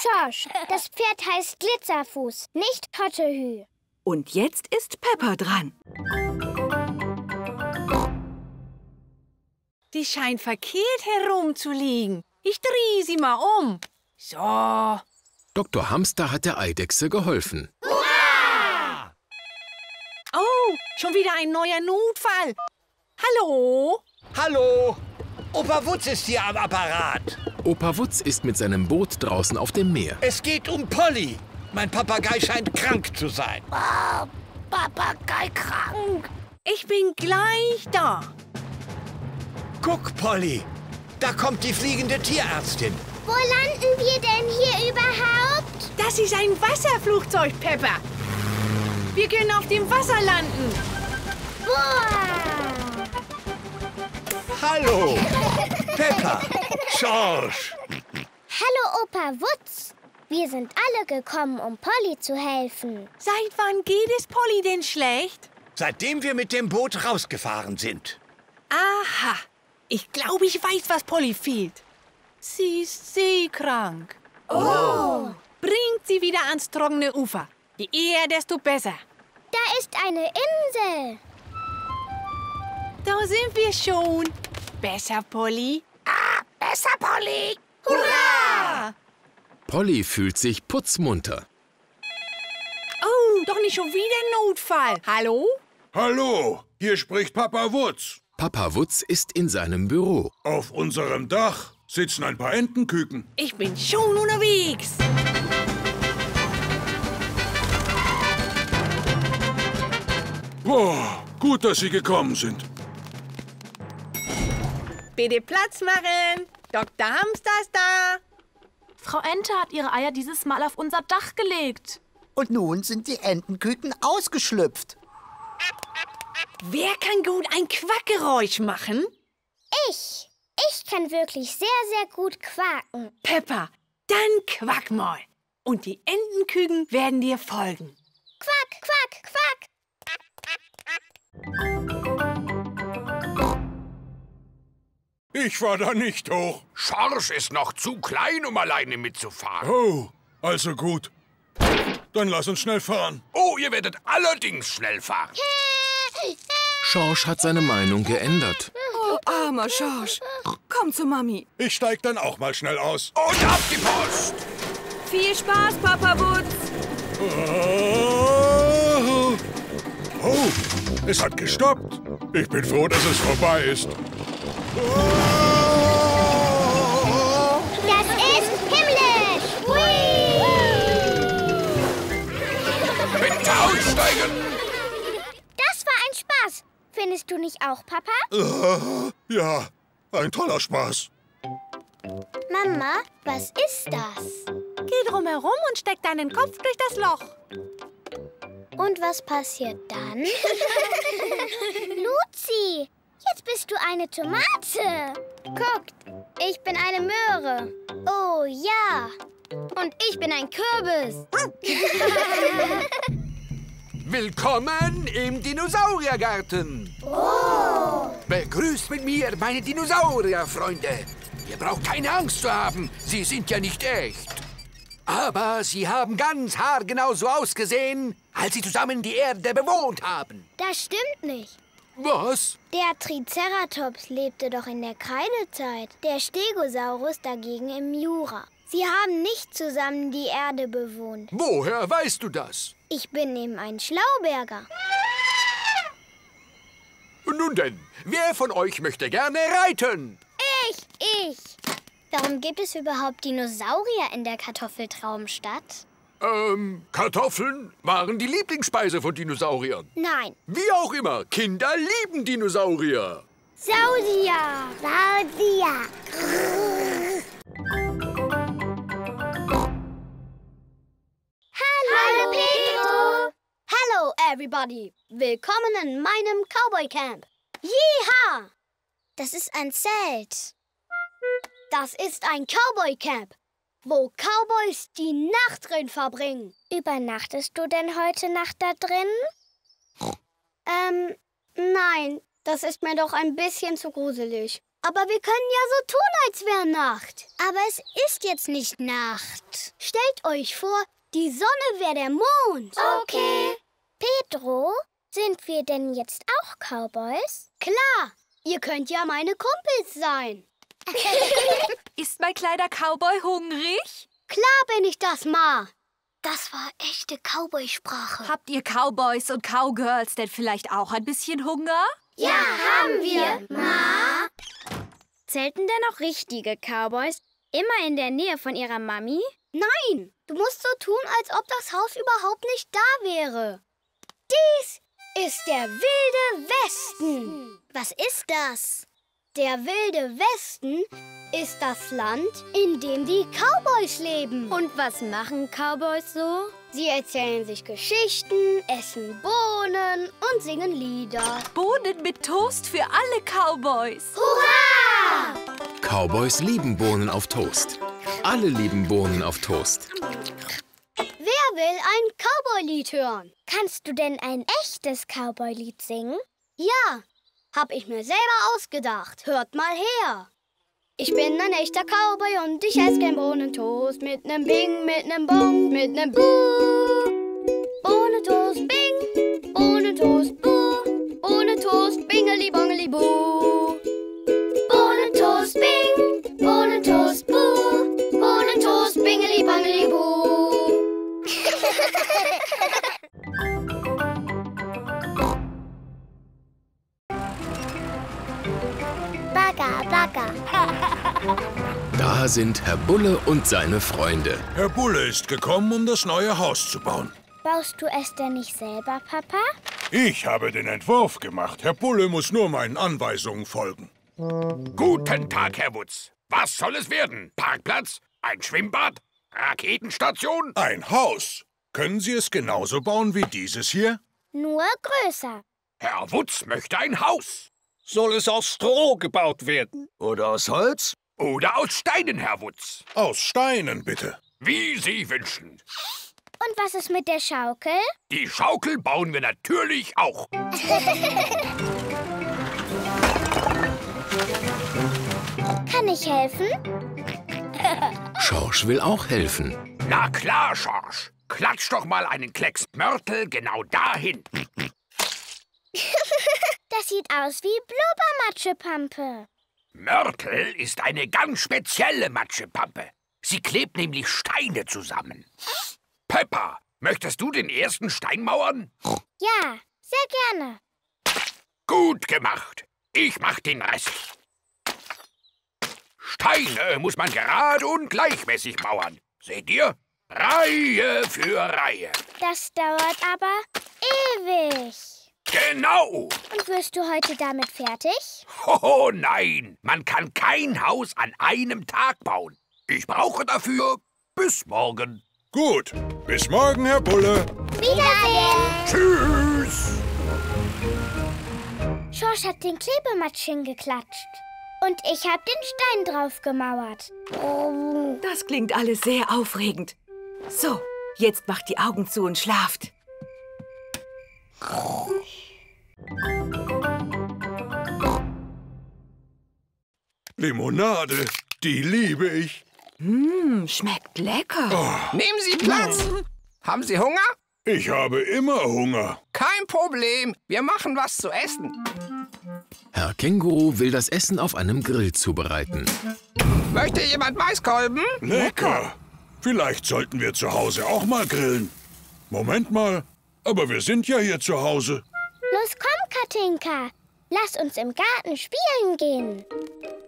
[SPEAKER 1] Schorsch, das Pferd heißt Glitzerfuß, nicht Hottehü.
[SPEAKER 3] Und jetzt ist Pepper dran.
[SPEAKER 10] Die scheint verkehrt herumzuliegen. Ich drehe sie mal um. So.
[SPEAKER 7] Dr. Hamster hat der Eidechse geholfen.
[SPEAKER 10] Oh, schon wieder ein neuer Notfall. Hallo?
[SPEAKER 14] Hallo? Opa Wutz ist hier am Apparat.
[SPEAKER 7] Opa Wutz ist mit seinem Boot draußen auf dem Meer.
[SPEAKER 14] Es geht um Polly. Mein Papagei scheint krank zu sein.
[SPEAKER 10] Oh, Papagei krank. Ich bin gleich da.
[SPEAKER 14] Guck, Polly. Da kommt die fliegende Tierärztin.
[SPEAKER 1] Wo landen wir denn hier überhaupt?
[SPEAKER 10] Das ist ein Wasserflugzeug, Pepper. Wir können auf dem Wasser landen.
[SPEAKER 1] Boah!
[SPEAKER 14] Hallo, Pepper, Schorsch.
[SPEAKER 1] Hallo, Opa Wutz. Wir sind alle gekommen, um Polly zu helfen.
[SPEAKER 10] Seit wann geht es Polly denn schlecht?
[SPEAKER 14] Seitdem wir mit dem Boot rausgefahren sind.
[SPEAKER 10] Aha. Ich glaube, ich weiß, was Polly fehlt. Sie ist seekrank.
[SPEAKER 1] Oh.
[SPEAKER 10] Bringt sie wieder ans trockene Ufer. Je eher, desto besser.
[SPEAKER 1] Da ist eine Insel.
[SPEAKER 10] Da sind wir schon. Besser, Polly.
[SPEAKER 8] Ah, besser, Polly.
[SPEAKER 10] Hurra!
[SPEAKER 7] Polly fühlt sich putzmunter.
[SPEAKER 10] Oh, doch nicht schon wieder Notfall. Hallo?
[SPEAKER 11] Hallo, hier spricht Papa Wutz.
[SPEAKER 7] Papa Wutz ist in seinem Büro.
[SPEAKER 11] Auf unserem Dach sitzen ein paar Entenküken.
[SPEAKER 10] Ich bin schon unterwegs.
[SPEAKER 11] Boah, gut, dass Sie gekommen sind.
[SPEAKER 10] Bitte Platz machen. Dr. Hamster ist da.
[SPEAKER 4] Frau Ente hat ihre Eier dieses Mal auf unser Dach gelegt.
[SPEAKER 6] Und nun sind die Entenküken ausgeschlüpft.
[SPEAKER 10] Wer kann gut ein Quackgeräusch machen?
[SPEAKER 1] Ich. Ich kann wirklich sehr, sehr gut quaken.
[SPEAKER 10] Pepper, dann quack mal. Und die Entenküken werden dir folgen.
[SPEAKER 1] Quack, quack, quack.
[SPEAKER 11] Ich fahr da nicht hoch.
[SPEAKER 5] Schorsch ist noch zu klein, um alleine mitzufahren.
[SPEAKER 11] Oh, also gut. Dann lass uns schnell fahren.
[SPEAKER 5] Oh, ihr werdet allerdings schnell fahren.
[SPEAKER 7] Schorsch hat seine Meinung geändert.
[SPEAKER 3] Oh, armer Schorsch. Komm zu Mami.
[SPEAKER 11] Ich steig dann auch mal schnell aus.
[SPEAKER 5] Und ab die Post!
[SPEAKER 3] Viel Spaß, Papa Wutz.
[SPEAKER 11] Oh, oh, es hat gestoppt. Ich bin froh, dass es vorbei ist.
[SPEAKER 1] Das ist himmlisch. Hui!
[SPEAKER 5] Bitte aussteigen!
[SPEAKER 1] Das war ein Spaß. Findest du nicht auch, Papa?
[SPEAKER 11] Äh, ja, ein toller Spaß.
[SPEAKER 1] Mama, was ist das?
[SPEAKER 10] Geh drum herum und steck deinen Kopf durch das Loch.
[SPEAKER 1] Und was passiert dann? Luzi, jetzt bist du eine Tomate. Guckt, ich bin eine Möhre. Oh ja. Und ich bin ein Kürbis.
[SPEAKER 15] Willkommen im Dinosauriergarten.
[SPEAKER 1] Oh.
[SPEAKER 15] Begrüßt mit mir meine Dinosaurierfreunde. Ihr braucht keine Angst zu haben, sie sind ja nicht echt. Aber sie haben ganz haargenau so ausgesehen, als sie zusammen die Erde bewohnt haben.
[SPEAKER 1] Das stimmt nicht.
[SPEAKER 15] Was?
[SPEAKER 1] Der Triceratops lebte doch in der Kreidezeit. Der Stegosaurus dagegen im Jura. Sie haben nicht zusammen die Erde bewohnt.
[SPEAKER 15] Woher weißt du das?
[SPEAKER 1] Ich bin eben ein Schlauberger.
[SPEAKER 15] Nun denn, wer von euch möchte gerne reiten?
[SPEAKER 1] Ich, ich. Warum gibt es überhaupt Dinosaurier in der Kartoffeltraumstadt?
[SPEAKER 15] Ähm, Kartoffeln waren die Lieblingsspeise von Dinosauriern.
[SPEAKER 1] Nein.
[SPEAKER 15] Wie auch immer, Kinder lieben Dinosaurier.
[SPEAKER 1] Saudia. Saudia. Hallo, Pedro.
[SPEAKER 17] Hello, everybody. Willkommen in meinem Cowboy Camp. Yeehaw!
[SPEAKER 1] Das ist ein Zelt.
[SPEAKER 17] Das ist ein Cowboy Camp, wo Cowboys die Nacht drin verbringen.
[SPEAKER 1] Übernachtest du denn heute Nacht da drin?
[SPEAKER 17] Ähm, nein, das ist mir doch ein bisschen zu gruselig. Aber wir können ja so tun, als wäre Nacht.
[SPEAKER 1] Aber es ist jetzt nicht Nacht.
[SPEAKER 17] Stellt euch vor, die Sonne wäre der Mond.
[SPEAKER 1] Okay. Pedro, sind wir denn jetzt auch Cowboys?
[SPEAKER 17] Klar, ihr könnt ja meine Kumpels sein.
[SPEAKER 4] Ist mein kleiner Cowboy hungrig?
[SPEAKER 17] Klar bin ich das, Ma.
[SPEAKER 1] Das war echte Cowboy-Sprache.
[SPEAKER 4] Habt ihr Cowboys und Cowgirls denn vielleicht auch ein bisschen Hunger?
[SPEAKER 1] Ja, haben wir, Ma.
[SPEAKER 2] Zelten denn auch richtige Cowboys immer in der Nähe von ihrer Mami?
[SPEAKER 17] Nein, du musst so tun, als ob das Haus überhaupt nicht da wäre. Dies ist der wilde Westen.
[SPEAKER 1] Was ist das?
[SPEAKER 17] Der wilde Westen ist das Land, in dem die Cowboys leben.
[SPEAKER 2] Und was machen Cowboys so?
[SPEAKER 17] Sie erzählen sich Geschichten, essen Bohnen und singen Lieder.
[SPEAKER 4] Bohnen mit Toast für alle Cowboys.
[SPEAKER 17] Hurra!
[SPEAKER 7] Cowboys lieben Bohnen auf Toast. Alle lieben Bohnen auf Toast.
[SPEAKER 17] Wer will ein Cowboy-Lied hören?
[SPEAKER 1] Kannst du denn ein echtes Cowboy-Lied singen?
[SPEAKER 17] Ja, hab ich mir selber ausgedacht. Hört mal her. Ich bin ein echter Cowboy und ich esse gern Bohnentoast mit nem Bing, mit nem Bong, mit nem Buh. Bohnentoast, Bing, Bohnentoast, Buh. Bohnentoast, Bingeli, Bongeli, Buh.
[SPEAKER 7] Sind Herr Bulle und seine Freunde.
[SPEAKER 11] Herr Bulle ist gekommen, um das neue Haus zu bauen.
[SPEAKER 1] Baust du es denn nicht selber, Papa?
[SPEAKER 11] Ich habe den Entwurf gemacht. Herr Bulle muss nur meinen Anweisungen folgen.
[SPEAKER 5] Guten Tag, Herr Wutz. Was soll es werden? Parkplatz? Ein Schwimmbad? Raketenstation?
[SPEAKER 11] Ein Haus. Können Sie es genauso bauen wie dieses hier?
[SPEAKER 1] Nur größer.
[SPEAKER 5] Herr Wutz möchte ein Haus.
[SPEAKER 13] Soll es aus Stroh gebaut werden?
[SPEAKER 14] Oder aus Holz?
[SPEAKER 5] Oder aus Steinen, Herr Wutz.
[SPEAKER 11] Aus Steinen, bitte.
[SPEAKER 5] Wie Sie wünschen.
[SPEAKER 1] Und was ist mit der Schaukel?
[SPEAKER 5] Die Schaukel bauen wir natürlich auch.
[SPEAKER 1] Kann ich helfen?
[SPEAKER 7] Schorsch will auch helfen.
[SPEAKER 5] Na klar, Schorsch. Klatsch doch mal einen Klecks Mörtel genau dahin.
[SPEAKER 1] Das sieht aus wie Blubbermatschepampe.
[SPEAKER 5] Mörtel ist eine ganz spezielle Matschepampe. Sie klebt nämlich Steine zusammen. Peppa, möchtest du den ersten Stein mauern?
[SPEAKER 1] Ja, sehr gerne.
[SPEAKER 5] Gut gemacht. Ich mach den Rest. Steine muss man gerade und gleichmäßig mauern. Seht ihr? Reihe für Reihe.
[SPEAKER 1] Das dauert aber ewig.
[SPEAKER 5] Genau.
[SPEAKER 1] Und wirst du heute damit fertig?
[SPEAKER 5] Oh nein, man kann kein Haus an einem Tag bauen. Ich brauche dafür bis morgen.
[SPEAKER 11] Gut. Bis morgen, Herr Bulle.
[SPEAKER 1] Wiedersehen.
[SPEAKER 5] Tschüss.
[SPEAKER 1] Schorsch hat den Klebematsch hingeklatscht. Und ich habe den Stein drauf gemauert.
[SPEAKER 3] Das klingt alles sehr aufregend. So, jetzt macht die Augen zu und schlaft.
[SPEAKER 11] Limonade, die liebe ich.
[SPEAKER 3] Mmm, schmeckt lecker.
[SPEAKER 18] Nehmen Sie Platz. Haben Sie Hunger?
[SPEAKER 11] Ich habe immer Hunger.
[SPEAKER 18] Kein Problem. Wir machen was zu essen.
[SPEAKER 7] Herr Känguru will das Essen auf einem Grill zubereiten.
[SPEAKER 18] Möchte jemand Maiskolben?
[SPEAKER 11] Lecker. Vielleicht sollten wir zu Hause auch mal grillen. Moment mal, aber wir sind ja hier zu Hause.
[SPEAKER 1] Los, komm, Katinka. Lass uns im Garten spielen gehen.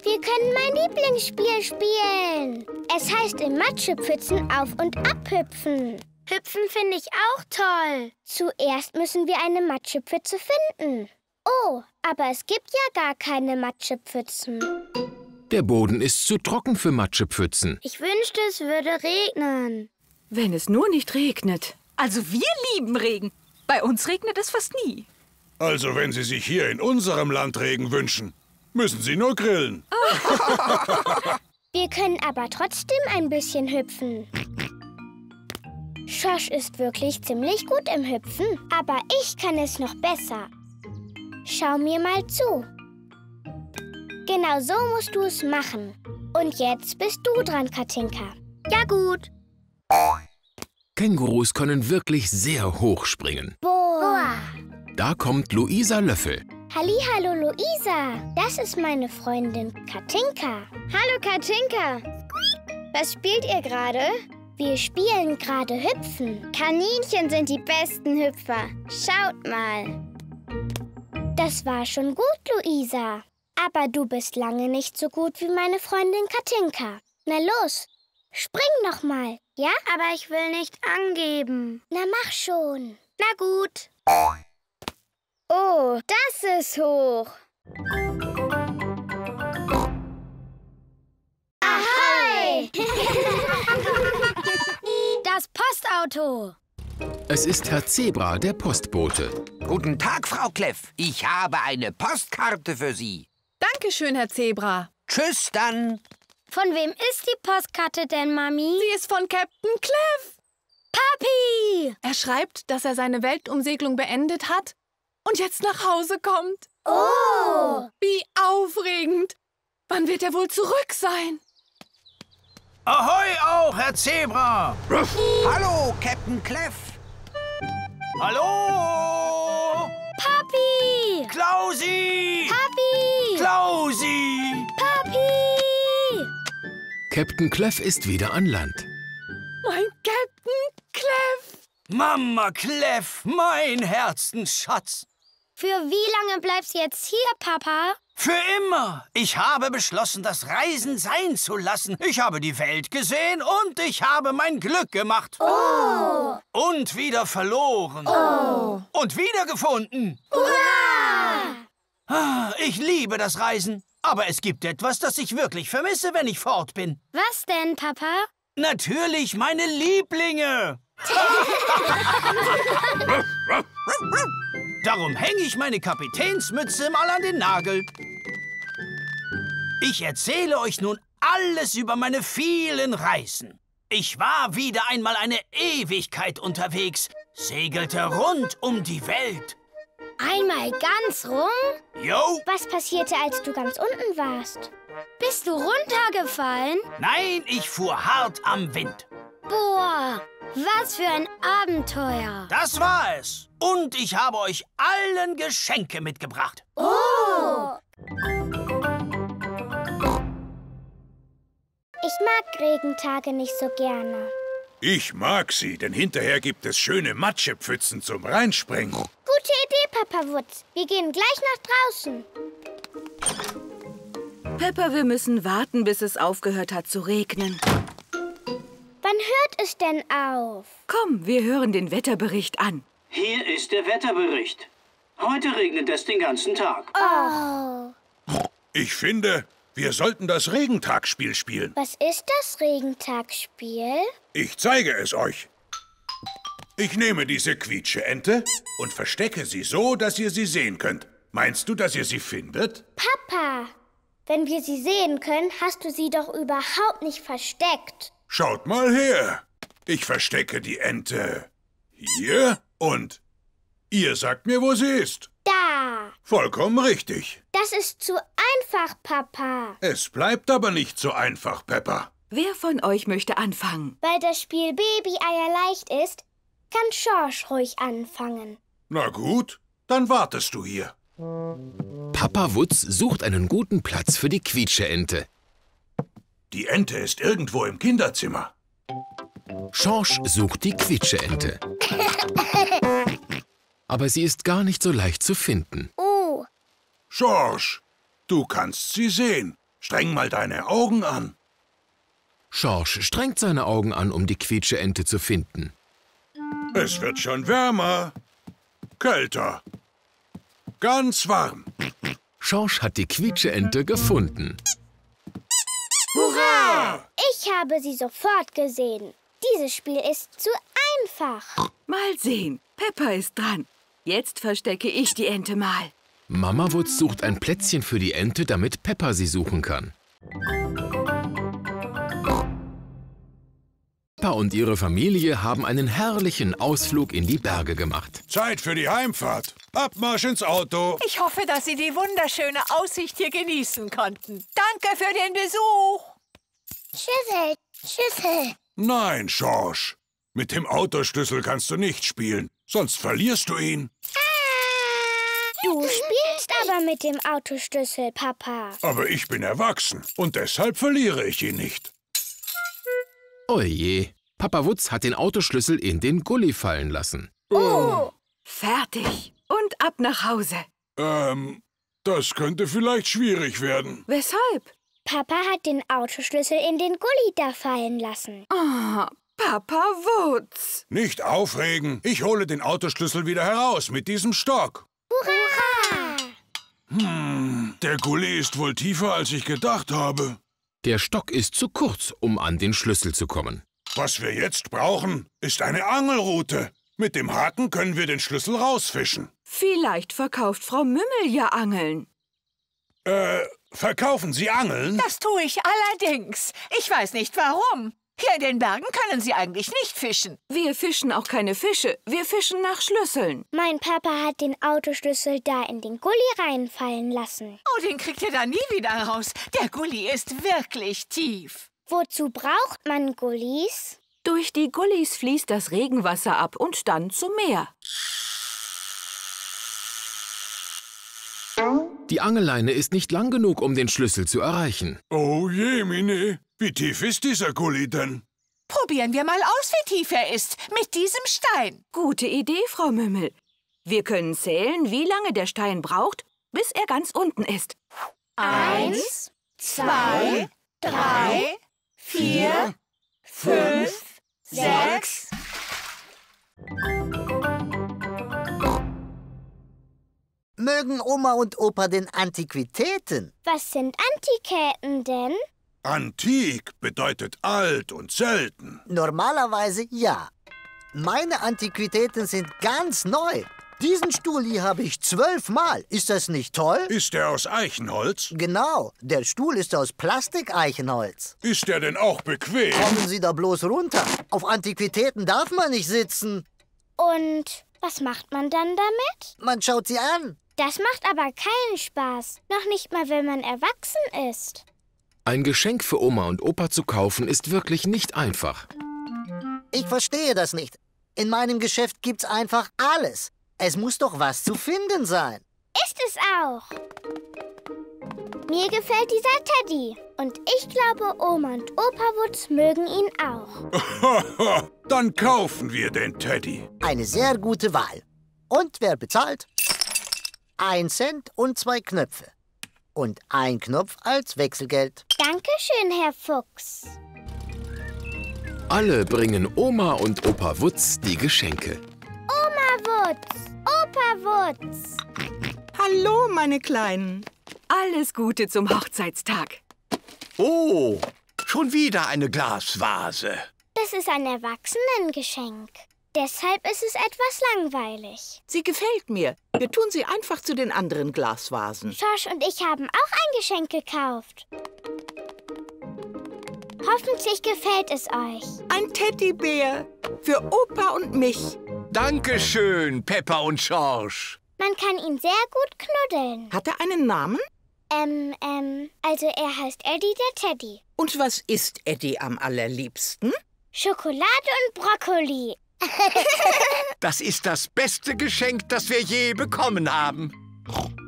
[SPEAKER 1] Wir können mein Lieblingsspiel spielen. Es heißt im Matschepfützen auf- und abhüpfen.
[SPEAKER 2] Hüpfen finde ich auch toll.
[SPEAKER 1] Zuerst müssen wir eine Matschepfütze finden. Oh, aber es gibt ja gar keine Matschepfützen.
[SPEAKER 7] Der Boden ist zu trocken für Matschepfützen.
[SPEAKER 2] Ich wünschte, es würde regnen.
[SPEAKER 3] Wenn es nur nicht regnet.
[SPEAKER 4] Also wir lieben Regen. Bei uns regnet es fast nie.
[SPEAKER 11] Also wenn Sie sich hier in unserem Land Regen wünschen, müssen Sie nur grillen.
[SPEAKER 1] Wir können aber trotzdem ein bisschen hüpfen. Schosch ist wirklich ziemlich gut im Hüpfen, aber ich kann es noch besser. Schau mir mal zu. Genau so musst du es machen. Und jetzt bist du dran, Katinka.
[SPEAKER 2] Ja gut.
[SPEAKER 7] Kängurus können wirklich sehr hoch springen.
[SPEAKER 1] Boah.
[SPEAKER 7] Da kommt Luisa Löffel.
[SPEAKER 1] Hallihallo, Luisa. Das ist meine Freundin Katinka.
[SPEAKER 2] Hallo Katinka. Was spielt ihr gerade?
[SPEAKER 1] Wir spielen gerade Hüpfen.
[SPEAKER 2] Kaninchen sind die besten Hüpfer. Schaut mal.
[SPEAKER 1] Das war schon gut, Luisa. Aber du bist lange nicht so gut wie meine Freundin Katinka. Na los, spring noch mal, ja?
[SPEAKER 2] Aber ich will nicht angeben.
[SPEAKER 1] Na mach schon.
[SPEAKER 2] Na gut. Oh, das ist hoch.
[SPEAKER 1] Ahoi!
[SPEAKER 2] Das Postauto.
[SPEAKER 7] Es ist Herr Zebra, der Postbote.
[SPEAKER 5] Guten Tag, Frau Kleff. Ich habe eine Postkarte für Sie.
[SPEAKER 10] Dankeschön, Herr Zebra.
[SPEAKER 5] Tschüss dann.
[SPEAKER 2] Von wem ist die Postkarte denn, Mami?
[SPEAKER 10] Sie ist von Captain Cliff.
[SPEAKER 2] Papi!
[SPEAKER 10] Er schreibt, dass er seine Weltumsegelung beendet hat und jetzt nach Hause kommt.
[SPEAKER 1] Oh!
[SPEAKER 10] Wie aufregend! Wann wird er wohl zurück sein?
[SPEAKER 19] Ahoi auch, Herr Zebra!
[SPEAKER 5] Hallo, Captain Clef.
[SPEAKER 19] Hallo!
[SPEAKER 2] Papi!
[SPEAKER 19] Klausi!
[SPEAKER 2] Papi!
[SPEAKER 19] Klausi!
[SPEAKER 7] Captain Clef ist wieder an Land.
[SPEAKER 10] Mein Captain Clef!
[SPEAKER 19] Mama Clef, mein Herzensschatz!
[SPEAKER 2] Für wie lange bleibst du jetzt hier, Papa?
[SPEAKER 19] Für immer. Ich habe beschlossen, das Reisen sein zu lassen. Ich habe die Welt gesehen und ich habe mein Glück gemacht.
[SPEAKER 1] Oh!
[SPEAKER 19] Und wieder verloren.
[SPEAKER 1] Oh!
[SPEAKER 19] Und wiedergefunden.
[SPEAKER 1] Hurra!
[SPEAKER 19] Ah, Ich liebe das Reisen. Aber es gibt etwas, das ich wirklich vermisse, wenn ich fort bin.
[SPEAKER 2] Was denn, Papa?
[SPEAKER 19] Natürlich meine Lieblinge. Darum hänge ich meine Kapitänsmütze mal an den Nagel. Ich erzähle euch nun alles über meine vielen Reisen. Ich war wieder einmal eine Ewigkeit unterwegs, segelte rund um die Welt.
[SPEAKER 2] Einmal ganz rum?
[SPEAKER 19] Jo,
[SPEAKER 1] Was passierte, als du ganz unten warst?
[SPEAKER 2] Bist du runtergefallen?
[SPEAKER 19] nein, ich fuhr hart am Wind.
[SPEAKER 2] Boah, was für ein Abenteuer.
[SPEAKER 19] Das war es. Und ich habe euch allen Geschenke mitgebracht.
[SPEAKER 1] Oh! Ich mag Regentage nicht so gerne.
[SPEAKER 11] Ich mag sie, denn hinterher gibt es schöne Matschepfützen zum Reinspringen.
[SPEAKER 1] Gute Idee, Papa Wutz. Wir gehen gleich nach draußen.
[SPEAKER 3] Pepper, wir müssen warten, bis es aufgehört hat zu regnen.
[SPEAKER 1] Wann hört es denn auf?
[SPEAKER 3] Komm, wir hören den Wetterbericht an.
[SPEAKER 12] Hier ist der Wetterbericht. Heute regnet es den ganzen Tag.
[SPEAKER 1] Oh.
[SPEAKER 11] Ich finde, wir sollten das Regentagspiel spielen.
[SPEAKER 1] Was ist das Regentagspiel?
[SPEAKER 11] Ich zeige es euch. Ich nehme diese Quietscheente und verstecke sie so, dass ihr sie sehen könnt. Meinst du, dass ihr sie findet?
[SPEAKER 1] Papa, wenn wir sie sehen können, hast du sie doch überhaupt nicht versteckt.
[SPEAKER 11] Schaut mal her. Ich verstecke die Ente hier und ihr sagt mir, wo sie ist.
[SPEAKER 1] Da.
[SPEAKER 11] Vollkommen richtig.
[SPEAKER 1] Das ist zu einfach, Papa.
[SPEAKER 11] Es bleibt aber nicht so einfach, Peppa.
[SPEAKER 3] Wer von euch möchte anfangen?
[SPEAKER 1] Weil das Spiel Baby-Eier leicht ist, kann Schorsch ruhig anfangen.
[SPEAKER 11] Na gut, dann wartest du hier.
[SPEAKER 7] Papa Wutz sucht einen guten Platz für die Quietscheente.
[SPEAKER 11] Die Ente ist irgendwo im Kinderzimmer.
[SPEAKER 7] Schorsch sucht die Quietscheente. Aber sie ist gar nicht so leicht zu finden.
[SPEAKER 1] Oh,
[SPEAKER 11] Schorsch, du kannst sie sehen. Streng mal deine Augen an.
[SPEAKER 7] Schorsch strengt seine Augen an, um die Quietscheente zu finden.
[SPEAKER 11] Es wird schon wärmer. Kälter. Ganz warm.
[SPEAKER 7] Schorsch hat die Quietscheente gefunden.
[SPEAKER 1] Hurra! Ich habe sie sofort gesehen. Dieses Spiel ist zu einfach.
[SPEAKER 3] Mal sehen. Pepper ist dran. Jetzt verstecke ich die Ente mal.
[SPEAKER 7] Mama Wutz sucht ein Plätzchen für die Ente, damit Peppa sie suchen kann. Peppa und ihre Familie haben einen herrlichen Ausflug in die Berge gemacht.
[SPEAKER 11] Zeit für die Heimfahrt. Abmarsch ins Auto.
[SPEAKER 10] Ich hoffe, dass Sie die wunderschöne Aussicht hier genießen konnten. Danke für den Besuch.
[SPEAKER 1] Schüssel, Schüssel.
[SPEAKER 11] Nein, Schorsch. Mit dem Autoschlüssel kannst du nicht spielen, sonst verlierst du ihn.
[SPEAKER 1] Du spielst aber mit dem Autoschlüssel, Papa.
[SPEAKER 11] Aber ich bin erwachsen und deshalb verliere ich ihn nicht.
[SPEAKER 7] Oje, Papa Wutz hat den Autoschlüssel in den Gully fallen lassen.
[SPEAKER 3] Oh, fertig. Und ab nach Hause.
[SPEAKER 11] Ähm, das könnte vielleicht schwierig werden.
[SPEAKER 3] Weshalb?
[SPEAKER 1] Papa hat den Autoschlüssel in den Gully da fallen lassen.
[SPEAKER 3] Oh, Papa Wutz.
[SPEAKER 11] Nicht aufregen. Ich hole den Autoschlüssel wieder heraus mit diesem Stock.
[SPEAKER 1] Hurra!
[SPEAKER 11] Hm, der Gully ist wohl tiefer, als ich gedacht habe.
[SPEAKER 7] Der Stock ist zu kurz, um an den Schlüssel zu kommen.
[SPEAKER 11] Was wir jetzt brauchen, ist eine Angelrute. Mit dem Haken können wir den Schlüssel rausfischen.
[SPEAKER 3] Vielleicht verkauft Frau Mümmel ja Angeln.
[SPEAKER 11] Äh, verkaufen Sie Angeln?
[SPEAKER 10] Das tue ich allerdings. Ich weiß nicht warum. Hier in den Bergen können Sie eigentlich nicht fischen.
[SPEAKER 3] Wir fischen auch keine Fische. Wir fischen nach Schlüsseln.
[SPEAKER 1] Mein Papa hat den Autoschlüssel da in den Gully reinfallen lassen.
[SPEAKER 10] Oh, den kriegt ihr da nie wieder raus. Der Gully ist wirklich tief.
[SPEAKER 1] Wozu braucht man Gullis?
[SPEAKER 3] Durch die Gullis fließt das Regenwasser ab und dann zum Meer.
[SPEAKER 7] Die Angelleine ist nicht lang genug, um den Schlüssel zu erreichen.
[SPEAKER 11] Oh je, Mine. Wie tief ist dieser Gully denn?
[SPEAKER 10] Probieren wir mal aus, wie tief er ist. Mit diesem Stein.
[SPEAKER 3] Gute Idee, Frau Mümmel. Wir können zählen, wie lange der Stein braucht, bis er ganz unten ist.
[SPEAKER 10] Eins, zwei, drei, vier, fünf, sechs.
[SPEAKER 6] Mögen Oma und Opa den Antiquitäten?
[SPEAKER 1] Was sind Antiquitäten denn?
[SPEAKER 11] Antik bedeutet alt und selten.
[SPEAKER 6] Normalerweise ja. Meine Antiquitäten sind ganz neu. Diesen Stuhl hier habe ich zwölfmal. Ist das nicht toll?
[SPEAKER 11] Ist der aus Eichenholz?
[SPEAKER 6] Genau, der Stuhl ist aus Plastikeichenholz.
[SPEAKER 11] Ist der denn auch bequem?
[SPEAKER 6] Kommen Sie da bloß runter. Auf Antiquitäten darf man nicht sitzen.
[SPEAKER 1] Und was macht man dann damit?
[SPEAKER 6] Man schaut sie an.
[SPEAKER 1] Das macht aber keinen Spaß. Noch nicht mal, wenn man erwachsen ist.
[SPEAKER 7] Ein Geschenk für Oma und Opa zu kaufen ist wirklich nicht einfach.
[SPEAKER 6] Ich verstehe das nicht. In meinem Geschäft gibt's einfach alles. Es muss doch was zu finden sein.
[SPEAKER 1] Ist es auch. Mir gefällt dieser Teddy. Und ich glaube, Oma und Opa Wutz mögen ihn auch.
[SPEAKER 11] Dann kaufen wir den Teddy.
[SPEAKER 6] Eine sehr gute Wahl. Und wer bezahlt? Ein Cent und zwei Knöpfe. Und ein Knopf als Wechselgeld.
[SPEAKER 1] Dankeschön, Herr Fuchs.
[SPEAKER 7] Alle bringen Oma und Opa Wutz die Geschenke.
[SPEAKER 1] Oma Wutz, Opa Wutz.
[SPEAKER 3] Hallo, meine Kleinen. Alles Gute zum Hochzeitstag.
[SPEAKER 14] Oh, schon wieder eine Glasvase.
[SPEAKER 1] Das ist ein Erwachsenengeschenk. Deshalb ist es etwas langweilig.
[SPEAKER 20] Sie gefällt mir. Wir tun sie einfach zu den anderen Glasvasen.
[SPEAKER 1] Schorsch und ich haben auch ein Geschenk gekauft. Hoffentlich gefällt es euch.
[SPEAKER 20] Ein Teddybär. Für Opa und mich.
[SPEAKER 14] Dankeschön, Peppa und Schorsch.
[SPEAKER 1] Man kann ihn sehr gut knuddeln.
[SPEAKER 20] Hat er einen Namen?
[SPEAKER 1] Ähm, ähm, also er heißt Eddie der Teddy.
[SPEAKER 20] Und was isst Eddie am allerliebsten?
[SPEAKER 1] Schokolade und Brokkoli.
[SPEAKER 14] Das ist das beste Geschenk, das wir je bekommen haben.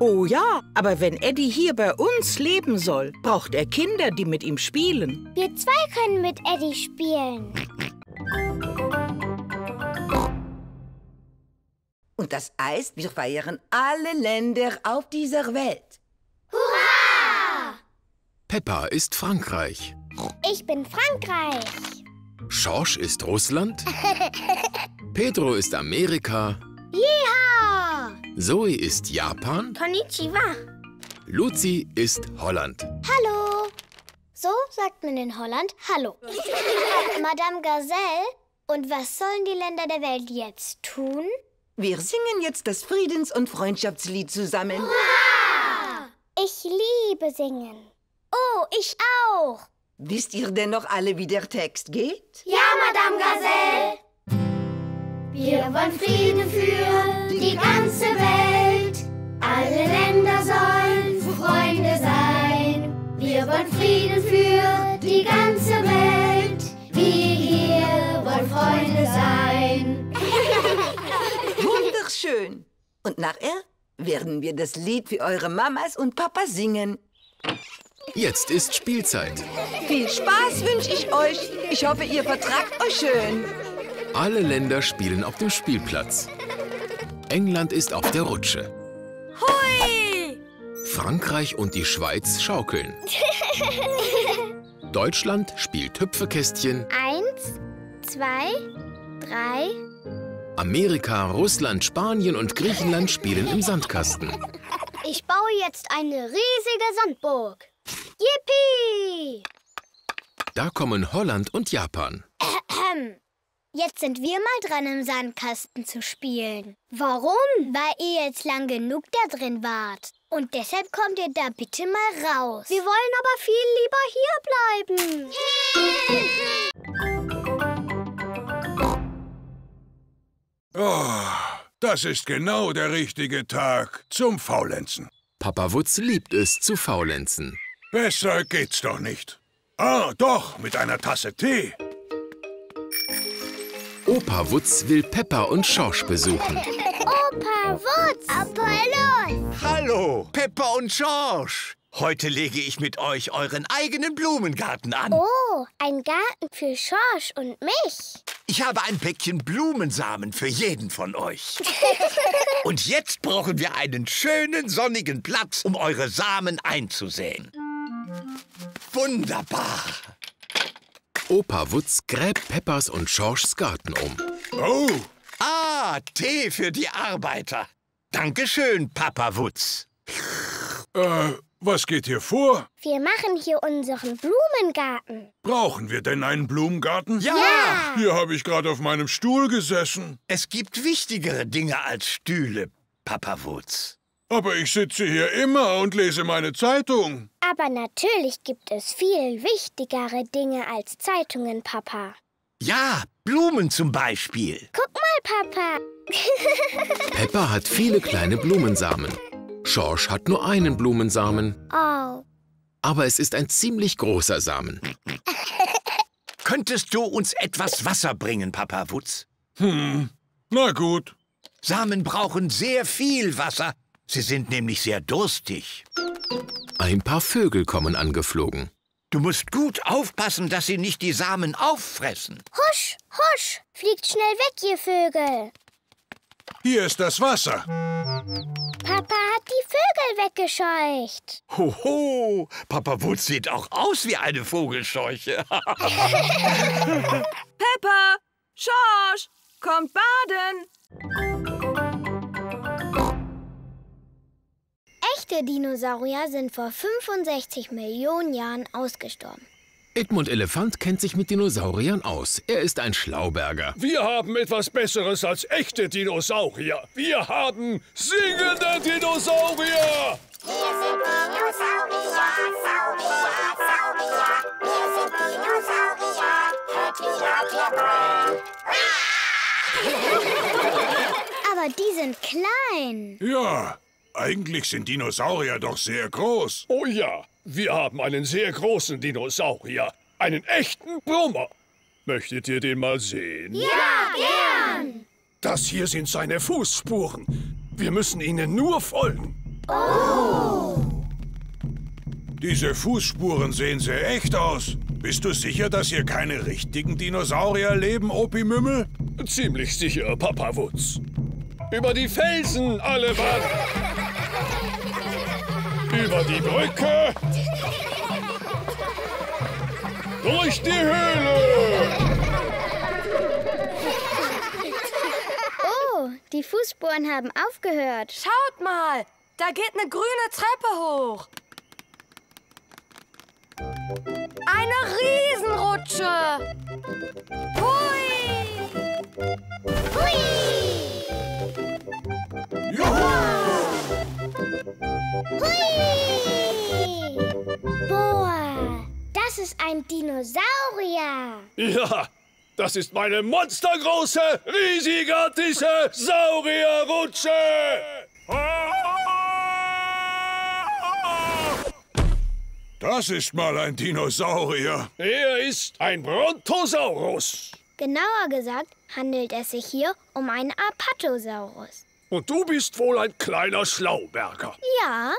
[SPEAKER 20] Oh ja, aber wenn Eddie hier bei uns leben soll, braucht er Kinder, die mit ihm spielen.
[SPEAKER 1] Wir zwei können mit Eddie spielen.
[SPEAKER 16] Und das heißt, wir feiern alle Länder auf dieser Welt.
[SPEAKER 1] Hurra!
[SPEAKER 7] Peppa ist Frankreich.
[SPEAKER 1] Ich bin Frankreich.
[SPEAKER 7] Schorsch ist Russland. Pedro ist Amerika.
[SPEAKER 1] Yeehaw!
[SPEAKER 7] Zoe ist Japan.
[SPEAKER 1] Konnichiwa.
[SPEAKER 7] Luzi ist Holland.
[SPEAKER 17] Hallo. So sagt man in Holland Hallo. Madame Gazelle, und was sollen die Länder der Welt jetzt tun?
[SPEAKER 16] Wir singen jetzt das Friedens- und Freundschaftslied zusammen.
[SPEAKER 1] Ich liebe singen. Oh, ich auch.
[SPEAKER 16] Wisst ihr denn noch alle, wie der Text geht?
[SPEAKER 2] Ja, Madame Gazelle. Wir wollen Frieden für die ganze Welt. Alle Länder sollen Freunde sein. Wir wollen Frieden für die ganze Welt. Wir hier wollen Freunde sein.
[SPEAKER 16] Wunderschön. Und nachher werden wir das Lied für eure Mamas und Papas singen.
[SPEAKER 7] Jetzt ist Spielzeit.
[SPEAKER 16] Viel Spaß wünsche ich euch. Ich hoffe, ihr vertragt euch schön.
[SPEAKER 7] Alle Länder spielen auf dem Spielplatz. England ist auf der Rutsche.
[SPEAKER 21] Hui!
[SPEAKER 7] Frankreich und die Schweiz schaukeln. Deutschland spielt Hüpfekästchen.
[SPEAKER 21] Eins, zwei, drei.
[SPEAKER 7] Amerika, Russland, Spanien und Griechenland spielen im Sandkasten.
[SPEAKER 1] Ich baue jetzt eine riesige Sandburg. Yippie!
[SPEAKER 7] Da kommen Holland und Japan.
[SPEAKER 1] Jetzt sind wir mal dran, im Sandkasten zu spielen. Warum? Weil ihr jetzt lang genug da drin wart. Und deshalb kommt ihr da bitte mal raus. Wir wollen aber viel lieber hier bleiben.
[SPEAKER 11] Oh, das ist genau der richtige Tag zum Faulenzen.
[SPEAKER 7] Papa Wutz liebt es zu faulenzen.
[SPEAKER 11] Besser geht's doch nicht. Ah, doch, mit einer Tasse Tee.
[SPEAKER 7] Opa Wutz will Peppa und Schorsch besuchen.
[SPEAKER 1] Opa Wutz! Apollon!
[SPEAKER 14] Hallo, Peppa und George. Heute lege ich mit euch euren eigenen Blumengarten an.
[SPEAKER 1] Oh, ein Garten für Schorsch und mich.
[SPEAKER 14] Ich habe ein Päckchen Blumensamen für jeden von euch. Und jetzt brauchen wir einen schönen sonnigen Platz, um eure Samen einzusäen. Wunderbar.
[SPEAKER 7] Opa Wutz gräbt Peppas und Schorschs Garten um.
[SPEAKER 11] Oh!
[SPEAKER 14] Ah, Tee für die Arbeiter. Dankeschön, Papa Wutz.
[SPEAKER 11] Äh, was geht hier vor?
[SPEAKER 1] Wir machen hier unseren Blumengarten.
[SPEAKER 11] Brauchen wir denn einen Blumengarten?
[SPEAKER 14] Ja!
[SPEAKER 1] Ja.
[SPEAKER 11] Hier habe ich gerade auf meinem Stuhl gesessen.
[SPEAKER 14] Es gibt wichtigere Dinge als Stühle, Papa Wutz.
[SPEAKER 11] Aber ich sitze hier immer und lese meine Zeitung.
[SPEAKER 1] Aber natürlich gibt es viel wichtigere Dinge als Zeitungen, Papa.
[SPEAKER 14] Ja, Blumen zum Beispiel.
[SPEAKER 1] Guck mal, Papa.
[SPEAKER 7] Peppa hat viele kleine Blumensamen. Schorsch hat nur einen Blumensamen.
[SPEAKER 1] oh.
[SPEAKER 7] Aber es ist ein ziemlich großer Samen.
[SPEAKER 14] Könntest du uns etwas Wasser bringen, Papa Wutz?
[SPEAKER 11] Hm, na gut.
[SPEAKER 14] Samen brauchen sehr viel Wasser. Sie sind nämlich sehr durstig.
[SPEAKER 7] Ein paar Vögel kommen angeflogen.
[SPEAKER 14] Du musst gut aufpassen, dass sie nicht die Samen auffressen.
[SPEAKER 1] Husch, husch. Fliegt schnell weg, ihr Vögel.
[SPEAKER 11] Hier ist das Wasser.
[SPEAKER 1] Papa hat die Vögel weggescheucht.
[SPEAKER 14] Hoho, Papa Wutz sieht auch aus wie eine Vogelscheuche.
[SPEAKER 3] Peppa, Schorsch, kommt baden.
[SPEAKER 1] Echte Dinosaurier sind vor 65 Millionen Jahren ausgestorben.
[SPEAKER 7] Edmund Elefant kennt sich mit Dinosauriern aus. Er ist ein Schlauberger.
[SPEAKER 13] Wir haben etwas Besseres als echte Dinosaurier. Wir haben singende Dinosaurier.
[SPEAKER 2] Wir sind Dinosaurier, Saurier, Saurier. Wir sind Dinosaurier. Hört, wie laut wir brüllen.
[SPEAKER 1] Aber die sind klein.
[SPEAKER 11] Ja, eigentlich sind Dinosaurier doch sehr groß.
[SPEAKER 13] Oh ja, wir haben einen sehr großen Dinosaurier. Einen echten Brummer. Möchtet ihr den mal sehen?
[SPEAKER 2] Ja, gern.
[SPEAKER 13] Das hier sind seine Fußspuren. Wir müssen ihnen nur folgen.
[SPEAKER 2] Oh.
[SPEAKER 11] Diese Fußspuren sehen sehr echt aus. Bist du sicher, dass hier keine richtigen Dinosaurier leben, Opi Mümmel?
[SPEAKER 13] Ziemlich sicher, Papa Wutz. Über die Felsen, alle Mann! Über die Brücke! Durch die Höhle!
[SPEAKER 21] Oh, die Fußspuren haben aufgehört.
[SPEAKER 8] Schaut mal, da geht eine grüne Treppe hoch. Eine Riesenrutsche. Hui!
[SPEAKER 1] Hui! Hui! Boah, das Das ist ein Dinosaurier.
[SPEAKER 13] Ja, das ist meine monstergroße, riesigartige Saurierrutsche. Das ist mal ein Dinosaurier. Er ist ein Brontosaurus.
[SPEAKER 2] Genauer gesagt handelt es sich hier um einen Apatosaurus.
[SPEAKER 13] Und du bist wohl ein kleiner Schlauberger.
[SPEAKER 2] Ja.